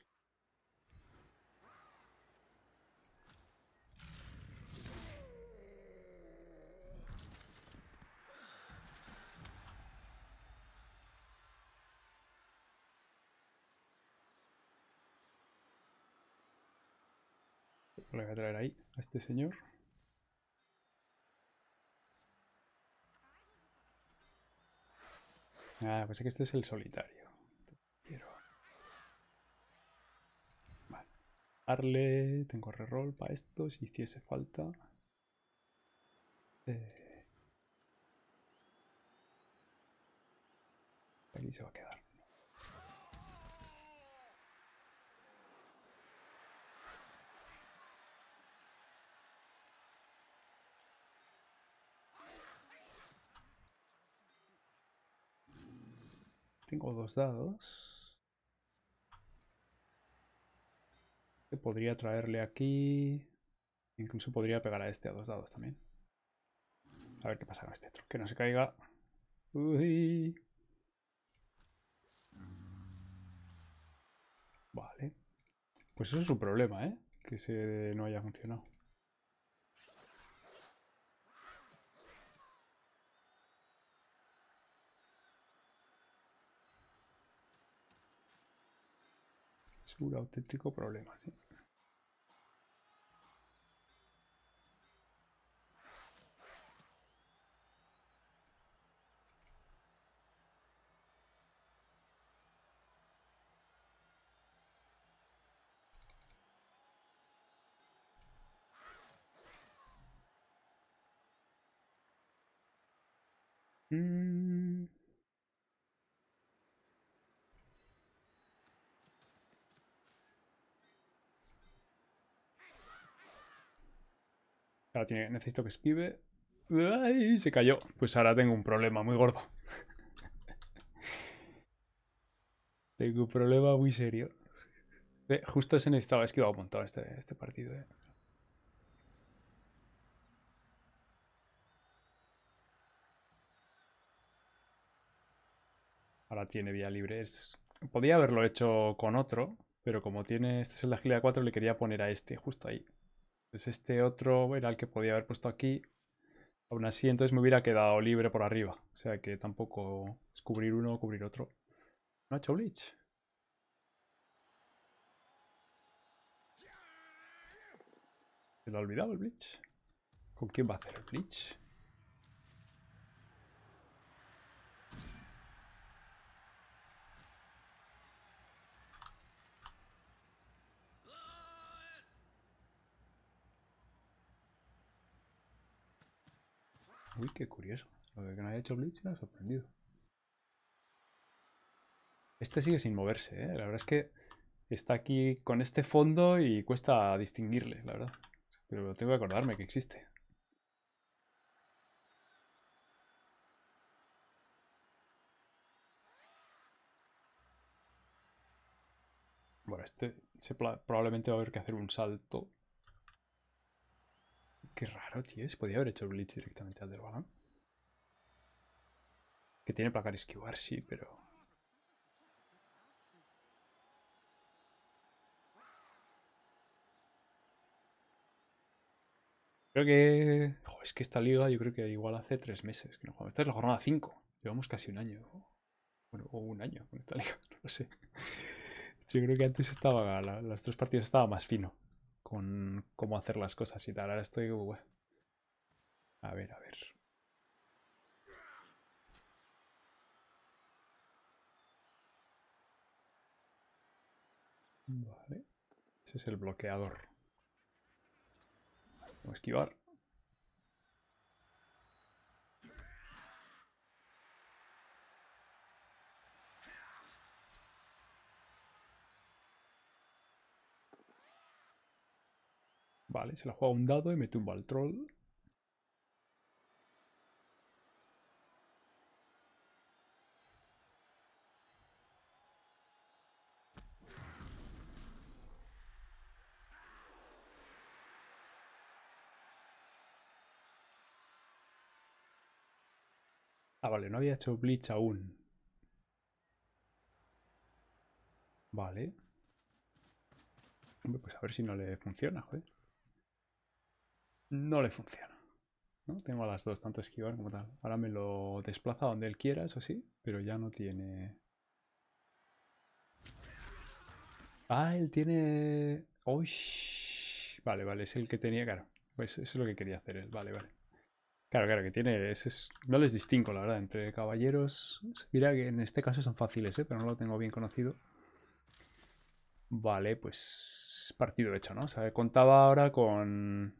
Le voy a traer ahí a este señor. Ah, pues es que este es el solitario. Quiero. Vale. Darle. Tengo reroll para esto si hiciese falta. Eh. Aquí se va a quedar. Tengo dos dados. Podría traerle aquí. Incluso podría pegar a este a dos dados también. A ver qué pasa con este otro. Que no se caiga. Uy. Vale. Pues eso es un problema, ¿eh? Que se no haya funcionado. Un auténtico problema, ¿sí? Ahora necesito que esquive. ¡Ay! Se cayó. Pues ahora tengo un problema muy gordo. tengo un problema muy serio. Eh, justo ese necesitaba esquivado un montón este, este partido. Eh. Ahora tiene vía libre. Podía haberlo hecho con otro, pero como tiene... Este es el de agilidad 4, le quería poner a este, justo ahí. Pues este otro era el que podía haber puesto aquí. Aún así, entonces me hubiera quedado libre por arriba. O sea que tampoco es cubrir uno o cubrir otro. ¿No ha hecho Bleach? ¿Se le ha olvidado el Bleach? ¿Con quién va a hacer el Bleach? Uy, qué curioso. Lo de que no haya hecho Bleach me ha sorprendido. Este sigue sin moverse, ¿eh? La verdad es que está aquí con este fondo y cuesta distinguirle, la verdad. Pero tengo que acordarme que existe. Bueno, este probablemente va a haber que hacer un salto Qué raro, tío. Se podía haber hecho Bleach directamente al del balón. Que tiene placar esquivar, sí, pero... Creo que... es que esta liga yo creo que igual hace tres meses que no jugamos. Esta es la jornada 5. Llevamos casi un año. Bueno, o un año con esta liga. No lo sé. Yo creo que antes estaba... los tres partidos estaba más fino con cómo hacer las cosas y tal. Ahora estoy... A ver, a ver. Vale. Ese es el bloqueador. Vamos a esquivar. Vale, se la juega un dado y me tumba al troll. Ah, vale, no había hecho Bleach aún. Vale. pues a ver si no le funciona, joder. No le funciona. ¿no? Tengo a las dos, tanto esquivar como tal. Ahora me lo desplaza donde él quiera, eso sí, pero ya no tiene... Ah, él tiene... Uy. Vale, vale, es el que tenía, claro. Pues eso es lo que quería hacer él, vale, vale. Claro, claro, que tiene. Es, no les distingo, la verdad, entre caballeros. Mira que en este caso son fáciles, ¿eh? pero no lo tengo bien conocido. Vale, pues. Partido hecho, ¿no? O sea, contaba ahora con.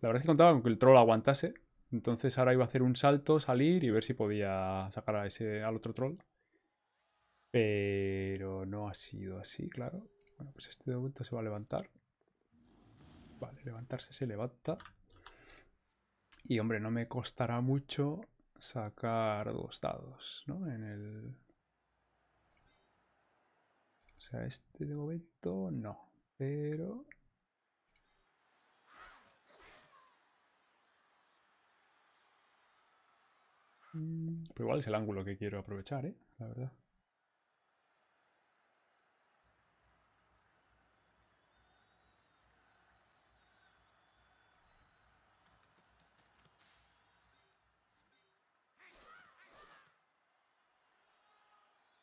La verdad es que contaba con que el troll aguantase. Entonces ahora iba a hacer un salto, salir y ver si podía sacar a ese, al otro troll. Pero no ha sido así, claro. Bueno, pues este de momento se va a levantar. Vale, levantarse se levanta. Y hombre, no me costará mucho sacar dos dados, ¿no? En el... O sea, este de momento no. Pero... pero igual es el ángulo que quiero aprovechar, ¿eh? La verdad.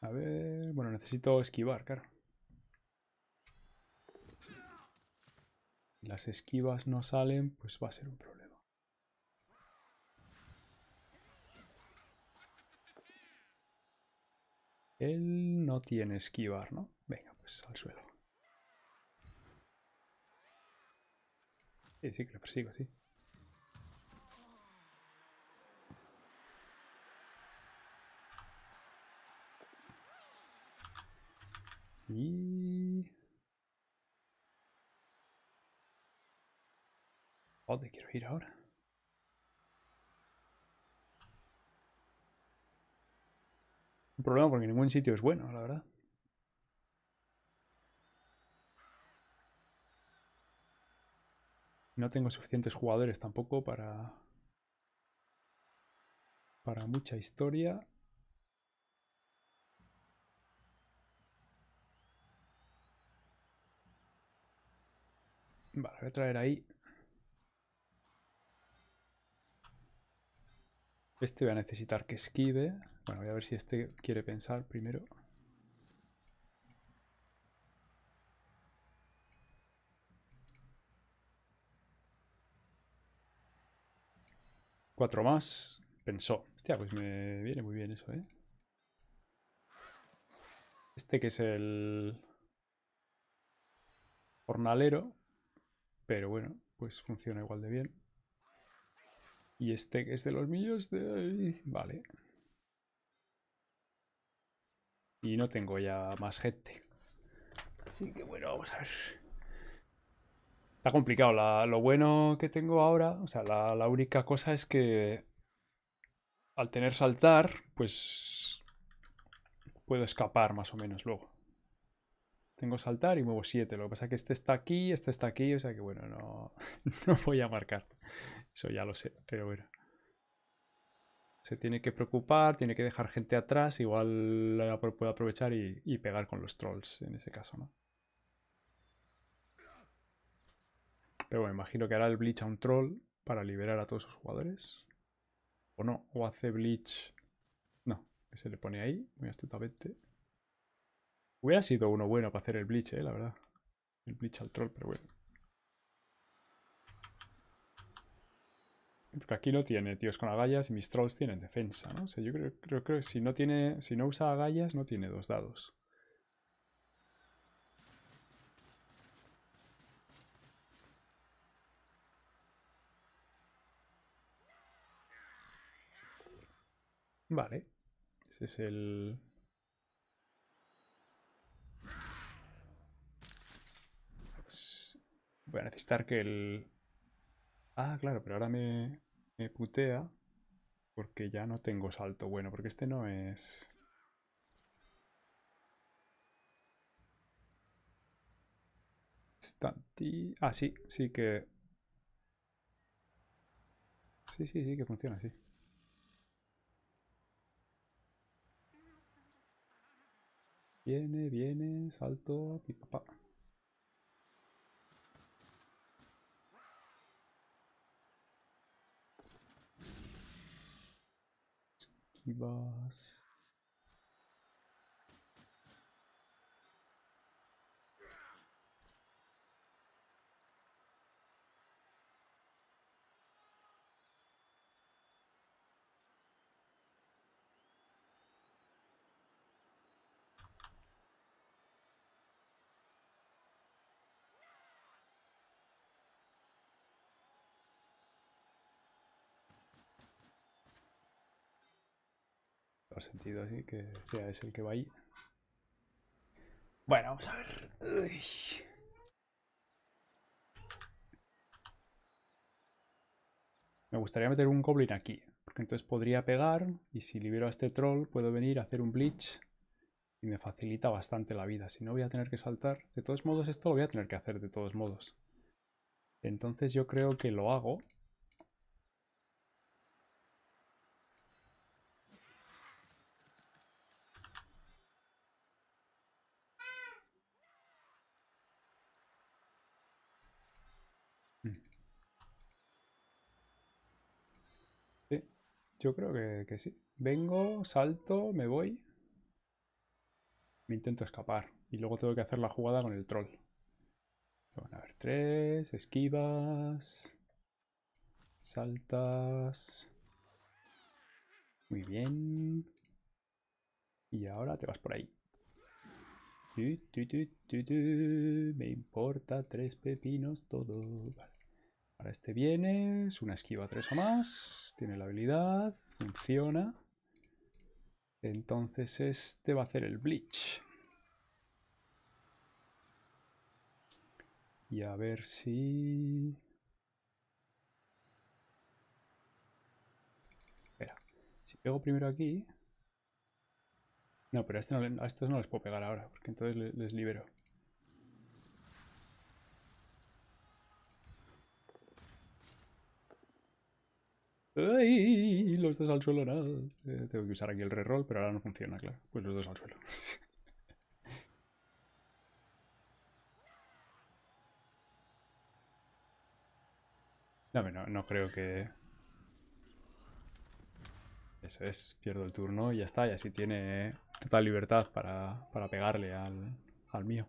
A ver, bueno, necesito esquivar, claro. Las esquivas no salen, pues va a ser un problema. Él no tiene esquivar, ¿no? Venga, pues al suelo. Sí, sí que lo persigo, sí. Y... ¿Dónde quiero ir ahora? Un problema porque ningún sitio es bueno, la verdad. No tengo suficientes jugadores tampoco para... Para mucha historia. Vale, voy a traer ahí. Este voy a necesitar que esquive. Bueno, voy a ver si este quiere pensar primero. Cuatro más. Pensó. Hostia, pues me viene muy bien eso, ¿eh? Este que es el... Jornalero. Pero bueno, pues funciona igual de bien. Y este que es de los míos, de... vale. Y no tengo ya más gente. Así que bueno, vamos a ver. Está complicado. lo bueno que tengo ahora, o sea, la, la única cosa es que al tener saltar, pues puedo escapar más o menos luego. Tengo saltar y muevo 7. Lo que pasa es que este está aquí, este está aquí, o sea que bueno, no, no voy a marcar. Eso ya lo sé, pero bueno. Se tiene que preocupar, tiene que dejar gente atrás, igual puede aprovechar y, y pegar con los trolls en ese caso, ¿no? Pero bueno, imagino que hará el Bleach a un troll para liberar a todos sus jugadores. O no, o hace Bleach... No, que se le pone ahí, muy astutamente. Hubiera sido uno bueno para hacer el Bleach, eh, la verdad. El Bleach al troll, pero bueno. Porque aquí no tiene tíos con agallas y mis trolls tienen defensa, ¿no? O sea, yo creo, creo, que si no tiene. Si no usa agallas, no tiene dos dados. Vale. Ese es el. Voy a necesitar que el... Ah, claro, pero ahora me, me putea porque ya no tengo salto. Bueno, porque este no es... Ah, sí, sí que... Sí, sí, sí que funciona así. Viene, viene, salto, mi Kibas. Sentido así que sea ese el que va ahí. Bueno, vamos a ver. Me gustaría meter un goblin aquí, porque entonces podría pegar y si libero a este troll puedo venir a hacer un bleach y me facilita bastante la vida. Si no voy a tener que saltar. De todos modos esto lo voy a tener que hacer de todos modos. Entonces yo creo que lo hago Yo creo que, sí. Vengo, salto, me voy. Me intento escapar. Y luego tengo que hacer la jugada con el troll. Van a ver, tres, esquivas. Saltas. Muy bien. Y ahora te vas por ahí. Me importa tres pepinos todo. Vale. Ahora este viene, es una esquiva 3 o más, tiene la habilidad, funciona. Entonces este va a hacer el bleach. Y a ver si... Espera, si pego primero aquí... No, pero a, este no, a estos no les puedo pegar ahora, porque entonces les libero. ¡Ay! Los dos al suelo, nada. Eh, tengo que usar aquí el reroll, pero ahora no funciona, claro. Pues los dos al suelo. no, no, no creo que... Eso es, pierdo el turno y ya está. Y así tiene total libertad para, para pegarle al, al mío.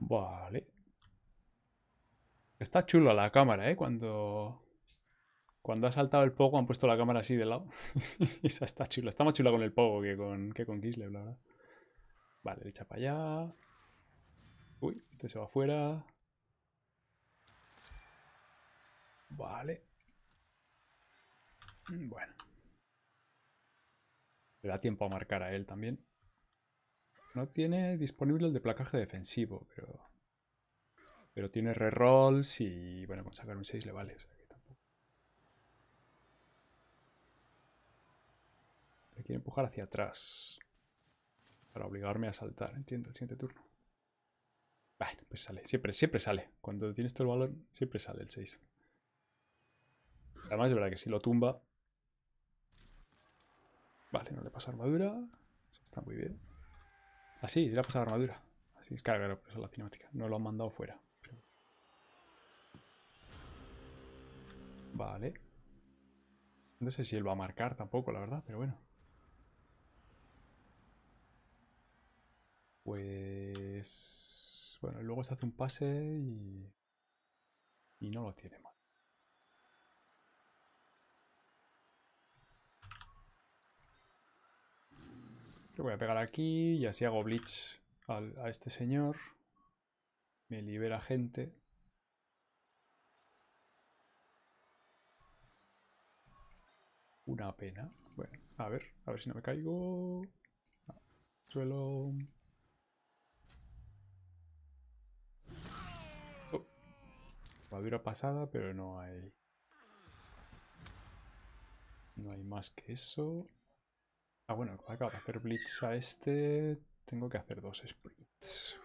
Vale. Está chulo la cámara, ¿eh? Cuando, cuando ha saltado el Pogo han puesto la cámara así de lado. Esa está chula. Está más chula con el Pogo que con, que con la verdad. Vale, echa para allá. Uy, este se va afuera. Vale. Mm, bueno. Le da tiempo a marcar a él también. No tiene disponible el de placaje defensivo, pero pero tiene rerolls y bueno, con sacar un 6 le vale. Le quiere empujar hacia atrás. Para obligarme a saltar, entiendo, el siguiente turno. Bueno, pues sale, siempre, siempre sale. Cuando tienes todo el balón, siempre sale el 6. Además, es verdad que si lo tumba... Vale, no le pasa armadura. está muy bien. Así, le ha pasado armadura. Así es, claro, claro, eso la cinemática. No lo han mandado fuera. Vale. No sé si él va a marcar tampoco, la verdad, pero bueno. Pues... Bueno, luego se hace un pase y... Y no lo tiene mal. Voy a pegar aquí y así hago bleach a este señor. Me libera gente. Una pena. Bueno, a ver, a ver si no me caigo. Suelo. Oh. Madura pasada, pero no hay... No hay más que eso. Ah, bueno, acabo de hacer blitz a este. Tengo que hacer dos splits.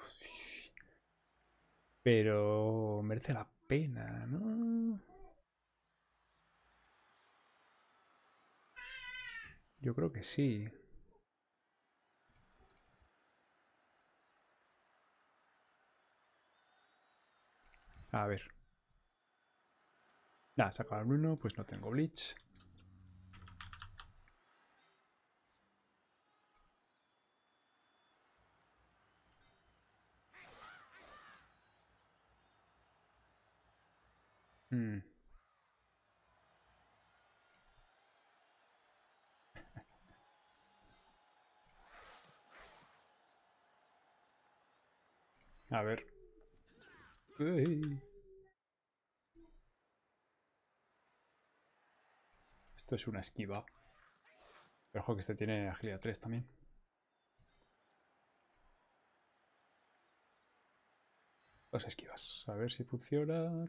Pero merece la pena, ¿no? Yo creo que sí. A ver. Nada, saca el uno, pues no tengo bleach. Hmm. A ver. Esto es una esquiva. Pero ojo que este tiene agilidad 3 también. Dos esquivas. A ver si funciona.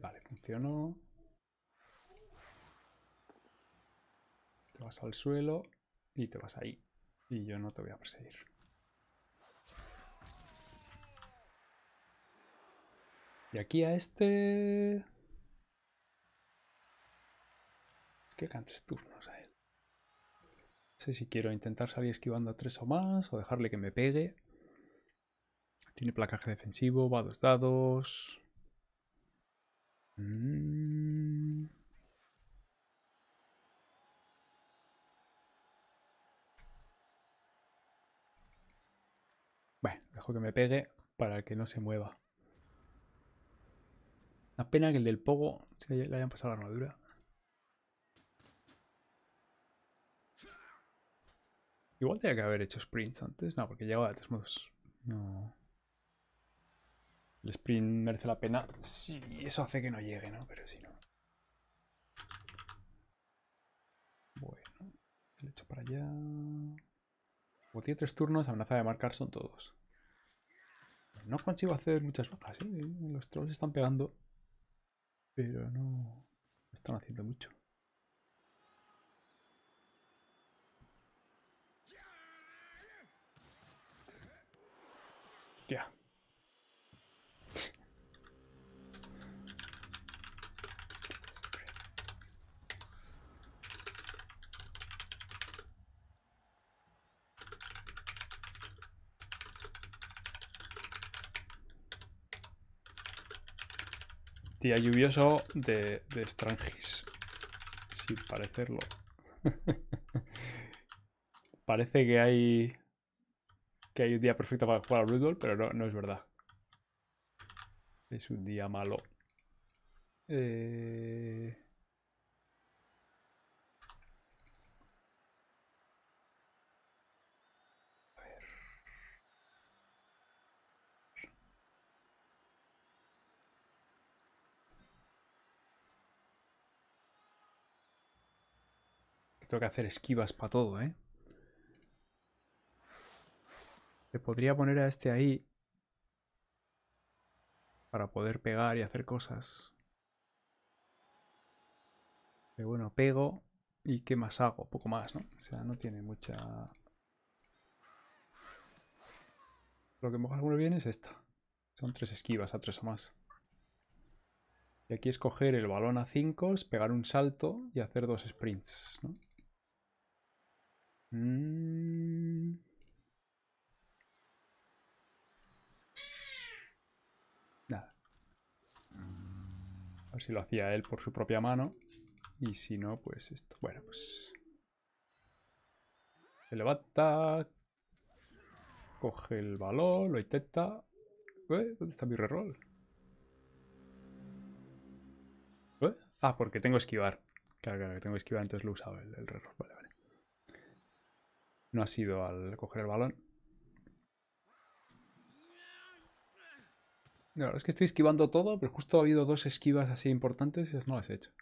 Vale, funcionó. Te vas al suelo y te vas ahí. Y yo no te voy a perseguir. Y aquí a este... Es que quedan tres turnos a él. No sé si quiero intentar salir esquivando a tres o más o dejarle que me pegue. Tiene placaje defensivo, va a dos dados. Mm. Bueno, dejo que me pegue para que no se mueva. Una pena que el del Pogo le hayan pasado la armadura. Igual tenía que haber hecho sprints antes. No, porque llegaba de todos modos. No. El sprint merece la pena. Sí, eso hace que no llegue, ¿no? Pero si no. Bueno. Le echo para allá. Como tiene tres turnos, amenaza de marcar son todos. No consigo hacer muchas bajas, ¿eh? Los trolls están pegando. Pero no están haciendo mucho. Hostia. Día lluvioso de, de Strangis. Sin parecerlo. Parece que hay. que hay un día perfecto para jugar a Blood pero no, no es verdad. Es un día malo. Eh... Tengo que hacer esquivas para todo, ¿eh? Le podría poner a este ahí. Para poder pegar y hacer cosas. Pero bueno, pego. ¿Y qué más hago? Poco más, ¿no? O sea, no tiene mucha... Lo que mejor me viene es esta. Son tres esquivas a tres o más. Y aquí es coger el balón a 5, pegar un salto y hacer dos sprints, ¿no? Mm. Nada. A ver si lo hacía él por su propia mano. Y si no, pues esto. Bueno, pues... Se levanta. Coge el balón, lo intenta. ¿Eh? ¿Dónde está mi reroll? ¿Eh? Ah, porque tengo esquivar. Claro, claro, que tengo esquivar, entonces lo usado el, el reroll. Vale. No ha sido al coger el balón. No, es que estoy esquivando todo, pero justo ha habido dos esquivas así importantes y esas no las he hecho.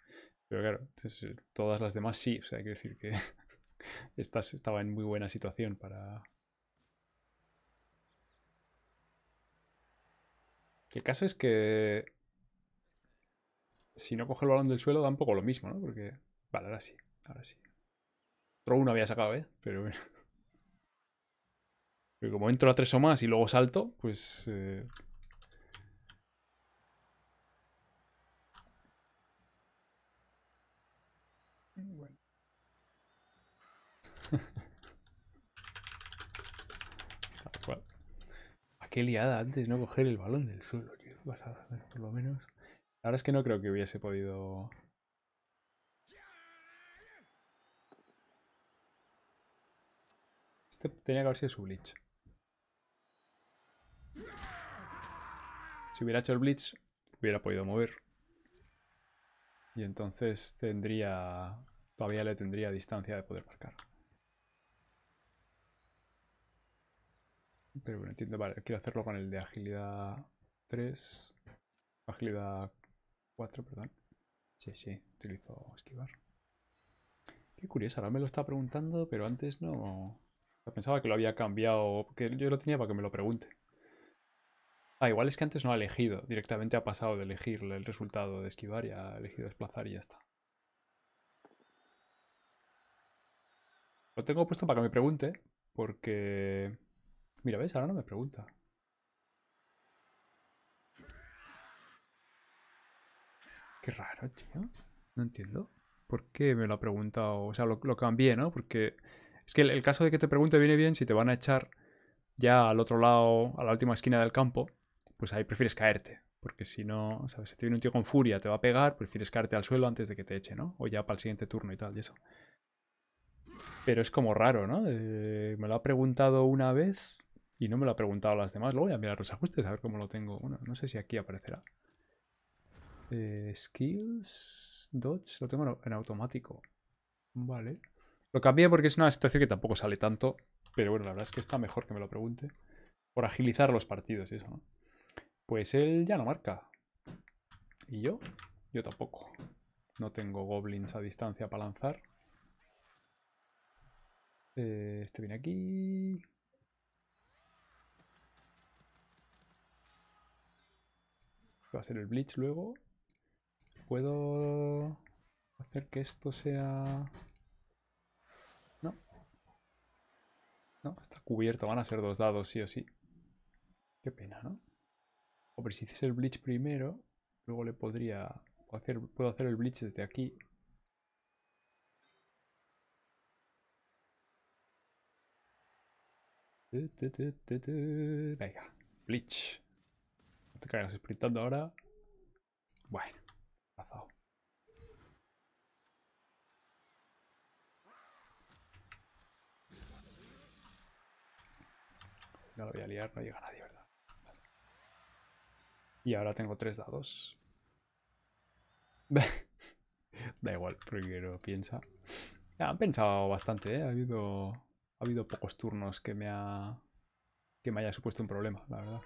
Pero claro, eh, todas las demás sí. O sea, hay que decir que estas estaba en muy buena situación para... El caso es que si no coge el balón del suelo da un poco lo mismo, ¿no? Porque... Vale, ahora sí, ahora sí. Otro uno había sacado, ¿eh? Pero bueno. Pero como entro a tres o más y luego salto, pues... Eh... Bueno. ¿A qué liada antes no coger el balón del suelo, tío? por lo menos. Ahora es que no creo que hubiese podido... Este tenía que haber sido su Bleach. Si hubiera hecho el Blitz, hubiera podido mover. Y entonces tendría... Todavía le tendría distancia de poder marcar. Pero bueno, entiendo, vale, quiero hacerlo con el de agilidad 3. Agilidad 4, perdón. Sí, sí, utilizo esquivar. Qué curioso, ahora me lo está preguntando, pero antes no... Pensaba que lo había cambiado, porque yo lo tenía para que me lo pregunte. Ah, igual es que antes no ha elegido, directamente ha pasado de elegir el resultado de esquivar y ha elegido desplazar y ya está. Lo tengo puesto para que me pregunte, porque... Mira, ¿ves? Ahora no me pregunta. Qué raro, tío. No entiendo. ¿Por qué me lo ha preguntado? O sea, lo, cambié, ¿no? Porque es que el, el, caso de que te pregunte viene bien si te van a echar ya al otro lado, a la última esquina del campo, pues ahí prefieres caerte. Porque si no, ¿sabes? Si te viene un tío con furia, te va a pegar, prefieres caerte al suelo antes de que te eche, ¿no? O ya para el siguiente turno y tal, y eso. Pero es como raro, ¿no? me lo ha preguntado una vez y no me lo ha preguntado las demás. Luego voy a mirar los ajustes a ver cómo lo tengo. Bueno, no sé si aquí aparecerá. Eh, skills, Dodge, lo tengo en automático. Vale. Lo cambié porque es una situación que tampoco sale tanto. Pero bueno, la verdad es que está mejor que me lo pregunte. Por agilizar los partidos y eso, ¿no? Pues él ya no marca. ¿Y yo? Yo tampoco. No tengo goblins a distancia para lanzar. Eh, este viene aquí. Va a ser el Bleach luego. ¿Puedo hacer que esto sea...? No. No, está cubierto. Van a ser dos dados, sí o sí. Qué pena, ¿no? Hombre, si hiciese el Bleach primero, luego le podría... Hacer, puedo hacer el Bleach desde aquí. Venga, Bleach. No te caigas sprintando ahora. Bueno, pasado. No lo voy a liar, no llega nadie, ¿verdad? Y ahora tengo tres dados. da igual, porque no piensa. Ya, han pensado bastante, ¿eh? Ha habido, ha habido pocos turnos que me ha que me haya supuesto un problema, la verdad.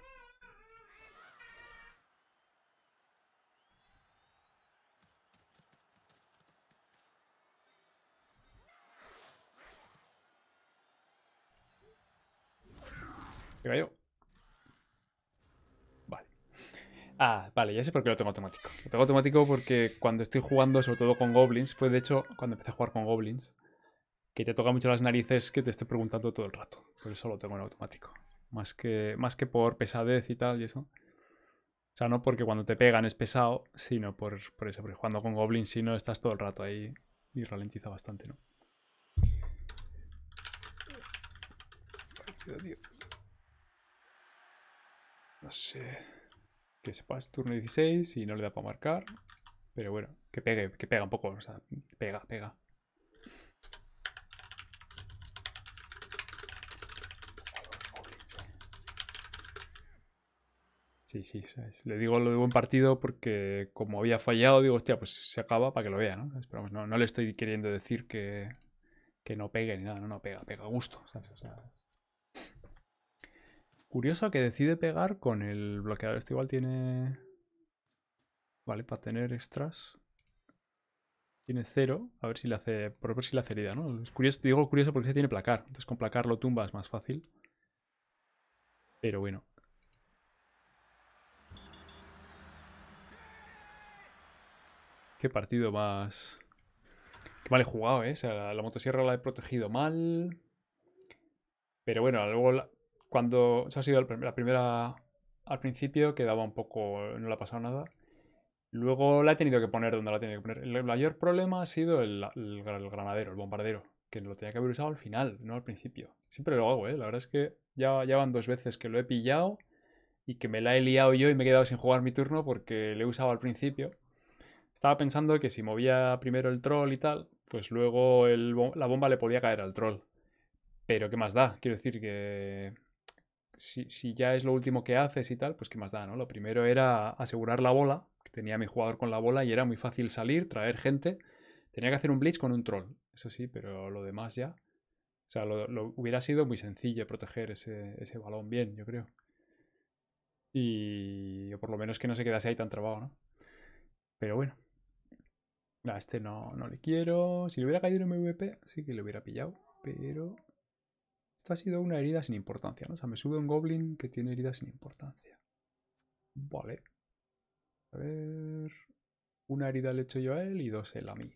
¿Qué cayó? Ah, vale, ya sé por qué lo tengo automático. Lo tengo automático porque cuando estoy jugando, sobre todo con goblins, pues de hecho, cuando empecé a jugar con goblins, que te toca mucho las narices que te esté preguntando todo el rato. Por eso lo tengo en automático. Más que, más que por pesadez y tal y eso. O sea, no porque cuando te pegan es pesado, sino por, por eso. Porque jugando con goblins, si no, estás todo el rato ahí y ralentiza bastante, ¿no? No sé que sepas turno 16 y no le da para marcar. Pero bueno, que pegue, que pega un poco, o sea, pega, pega. Sí, sí, le digo lo de buen partido porque como había fallado, digo, hostia, pues se acaba para que lo vea, ¿no? no, no le estoy queriendo decir que, que no pegue ni nada, no, no, pega, pega a gusto. O sea, Curioso que decide pegar con el bloqueador. Este igual tiene... Vale, para tener extras. Tiene cero. A ver si le hace... Por ver si le hace herida, ¿no? Es curioso, digo curioso porque tiene placar. Entonces con placar lo tumba es más fácil. Pero bueno. Qué partido más... Qué mal he jugado, ¿eh? O sea, la, motosierra la he protegido mal. Pero bueno, luego cuando... se ha sido la primera... Al principio quedaba un poco... No le ha pasado nada. Luego la he tenido que poner donde la he que poner. El mayor problema ha sido el, granadero, el bombardero. Que lo tenía que haber usado al final, no al principio. Siempre lo hago, ¿eh? La verdad es que ya, ya van dos veces que lo he pillado y que me la he liado yo y me he quedado sin jugar mi turno porque le he usado al principio. Estaba pensando que si movía primero el troll y tal, pues luego la bomba le podía caer al troll. Pero ¿qué más da? Quiero decir que si, si, ya es lo último que haces y tal, pues ¿qué más da? ¿no? Lo primero era asegurar la bola, que tenía mi jugador con la bola y era muy fácil salir, traer gente. Tenía que hacer un blitz con un troll, eso sí, pero lo demás ya. O sea, lo, hubiera sido muy sencillo proteger ese, ese balón bien, yo creo. Y o por lo menos que no se quedase ahí tan trabado, ¿no? Pero bueno, a este no, no le quiero. Si le hubiera caído en MVP, sí que le hubiera pillado. Pero... Esta ha sido una herida sin importancia, ¿no? O sea, me sube un goblin que tiene herida sin importancia. Vale. A ver... Una herida le echo yo a él y dos él a mí.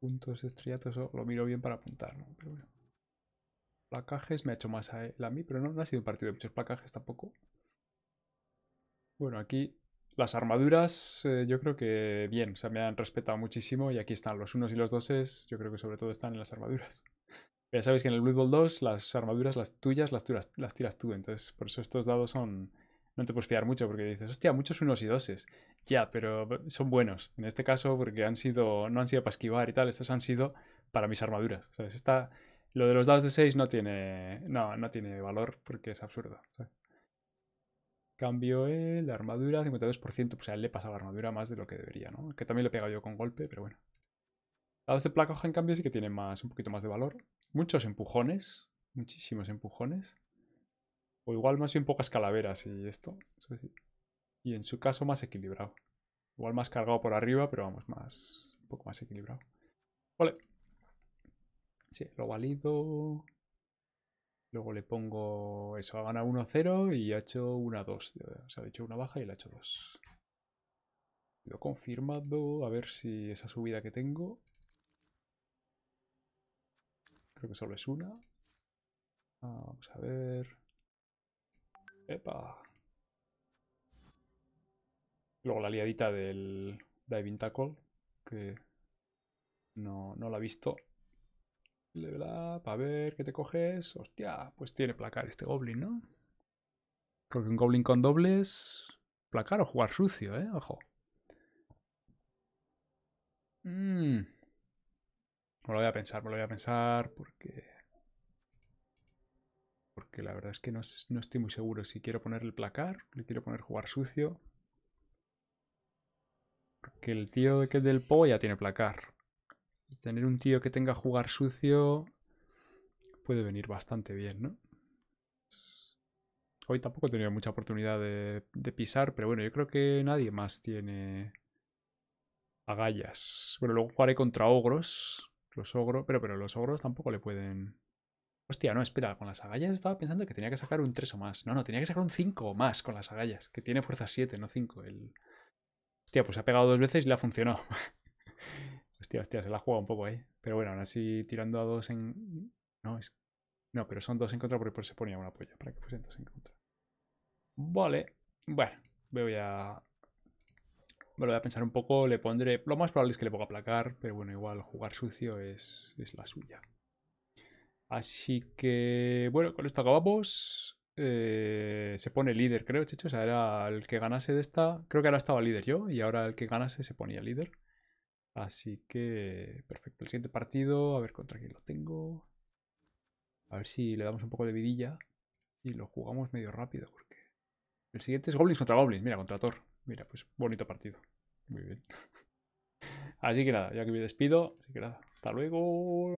Puntos estrellatos, lo miro bien para apuntar, ¿no? Pero bueno. Placajes me ha hecho más a él a mí, pero no, no ha sido un partido de muchos placajes tampoco. Bueno, aquí las armaduras, eh, yo creo que bien, o sea, me han respetado muchísimo y aquí están los unos y los doses, yo creo que sobre todo están en las armaduras. Ya sabéis que en el Blood Bowl 2 las armaduras, las tuyas, las, tiras, tú, entonces por eso estos dados son... No te puedes fiar mucho porque dices, hostia, muchos unos y doses. Ya, pero son buenos. En este caso porque han sido, no han sido para esquivar y tal, estos han sido para mis armaduras. ¿sabes? Esta, lo de los dados de 6 no tiene, no, no tiene valor porque es absurdo. Cambio el, la armadura, 52%. Pues a él le pasa la armadura más de lo que debería, ¿no? Que también le he pegado yo con golpe, pero bueno. Dados de placa en cambio sí que tienen más, un poquito más de valor. Muchos empujones. Muchísimos empujones. O igual más bien pocas calaveras y esto. Y en su caso más equilibrado. Igual más cargado por arriba, pero vamos, más. Un poco más equilibrado. Vale. Sí, lo valido. Luego le pongo eso, ha ganado 1-0 y ha hecho una 2. O sea, ha hecho una baja y le ha hecho 2. Lo confirmado, a ver si esa subida que tengo. Creo que solo es una. Vamos a ver. Epa. Luego la liadita del Diving Tackle, que no, no la he visto. Level up, a ver, ¿qué te coges? Hostia, pues tiene placar este goblin, ¿no? Creo que un goblin con dobles... Placar o jugar sucio, ¿eh? Ojo. Mmm. Me lo voy a pensar, me lo voy a pensar porque... Porque la verdad es que no, no estoy muy seguro si quiero ponerle placar, le quiero poner jugar sucio. Porque el tío que es del Po ya tiene placar tener un tío que tenga jugar sucio puede venir bastante bien, ¿no? Hoy tampoco he tenido mucha oportunidad de, pisar, pero bueno, yo creo que nadie más tiene agallas. Bueno, luego jugaré contra ogros. Los ogros, pero, pero los ogros tampoco le pueden... Hostia, no, espera, con las agallas estaba pensando que tenía que sacar un 3 o más. No, no, tenía que sacar un 5 o más con las agallas, que tiene fuerza 7, no 5. El... Hostia, pues ha pegado dos veces y le ha funcionado. Hostia, hostia, se la ha jugado un poco ahí. Pero bueno, aún así tirando a dos en. No, es. No, pero son dos en contra porque se ponía un apoyo para que fuesen dos en contra. Vale. Bueno, voy a. Me lo voy a pensar un poco. Le pondré. Lo más probable es que le ponga placar. Pero bueno, igual jugar sucio es, es la suya. Así que. Bueno, con esto acabamos. Eh, se pone líder, creo, chicho. O sea, era el que ganase de esta. Creo que ahora estaba líder yo. Y ahora el que ganase se ponía líder. Así que, perfecto. El siguiente partido, a ver contra quién lo tengo. A ver si le damos un poco de vidilla y lo jugamos medio rápido. Porque el siguiente es Goblins contra Goblins. Mira, contra Thor. Mira, pues bonito partido. Muy bien. Así que nada, ya que me despido. Así que nada, hasta luego.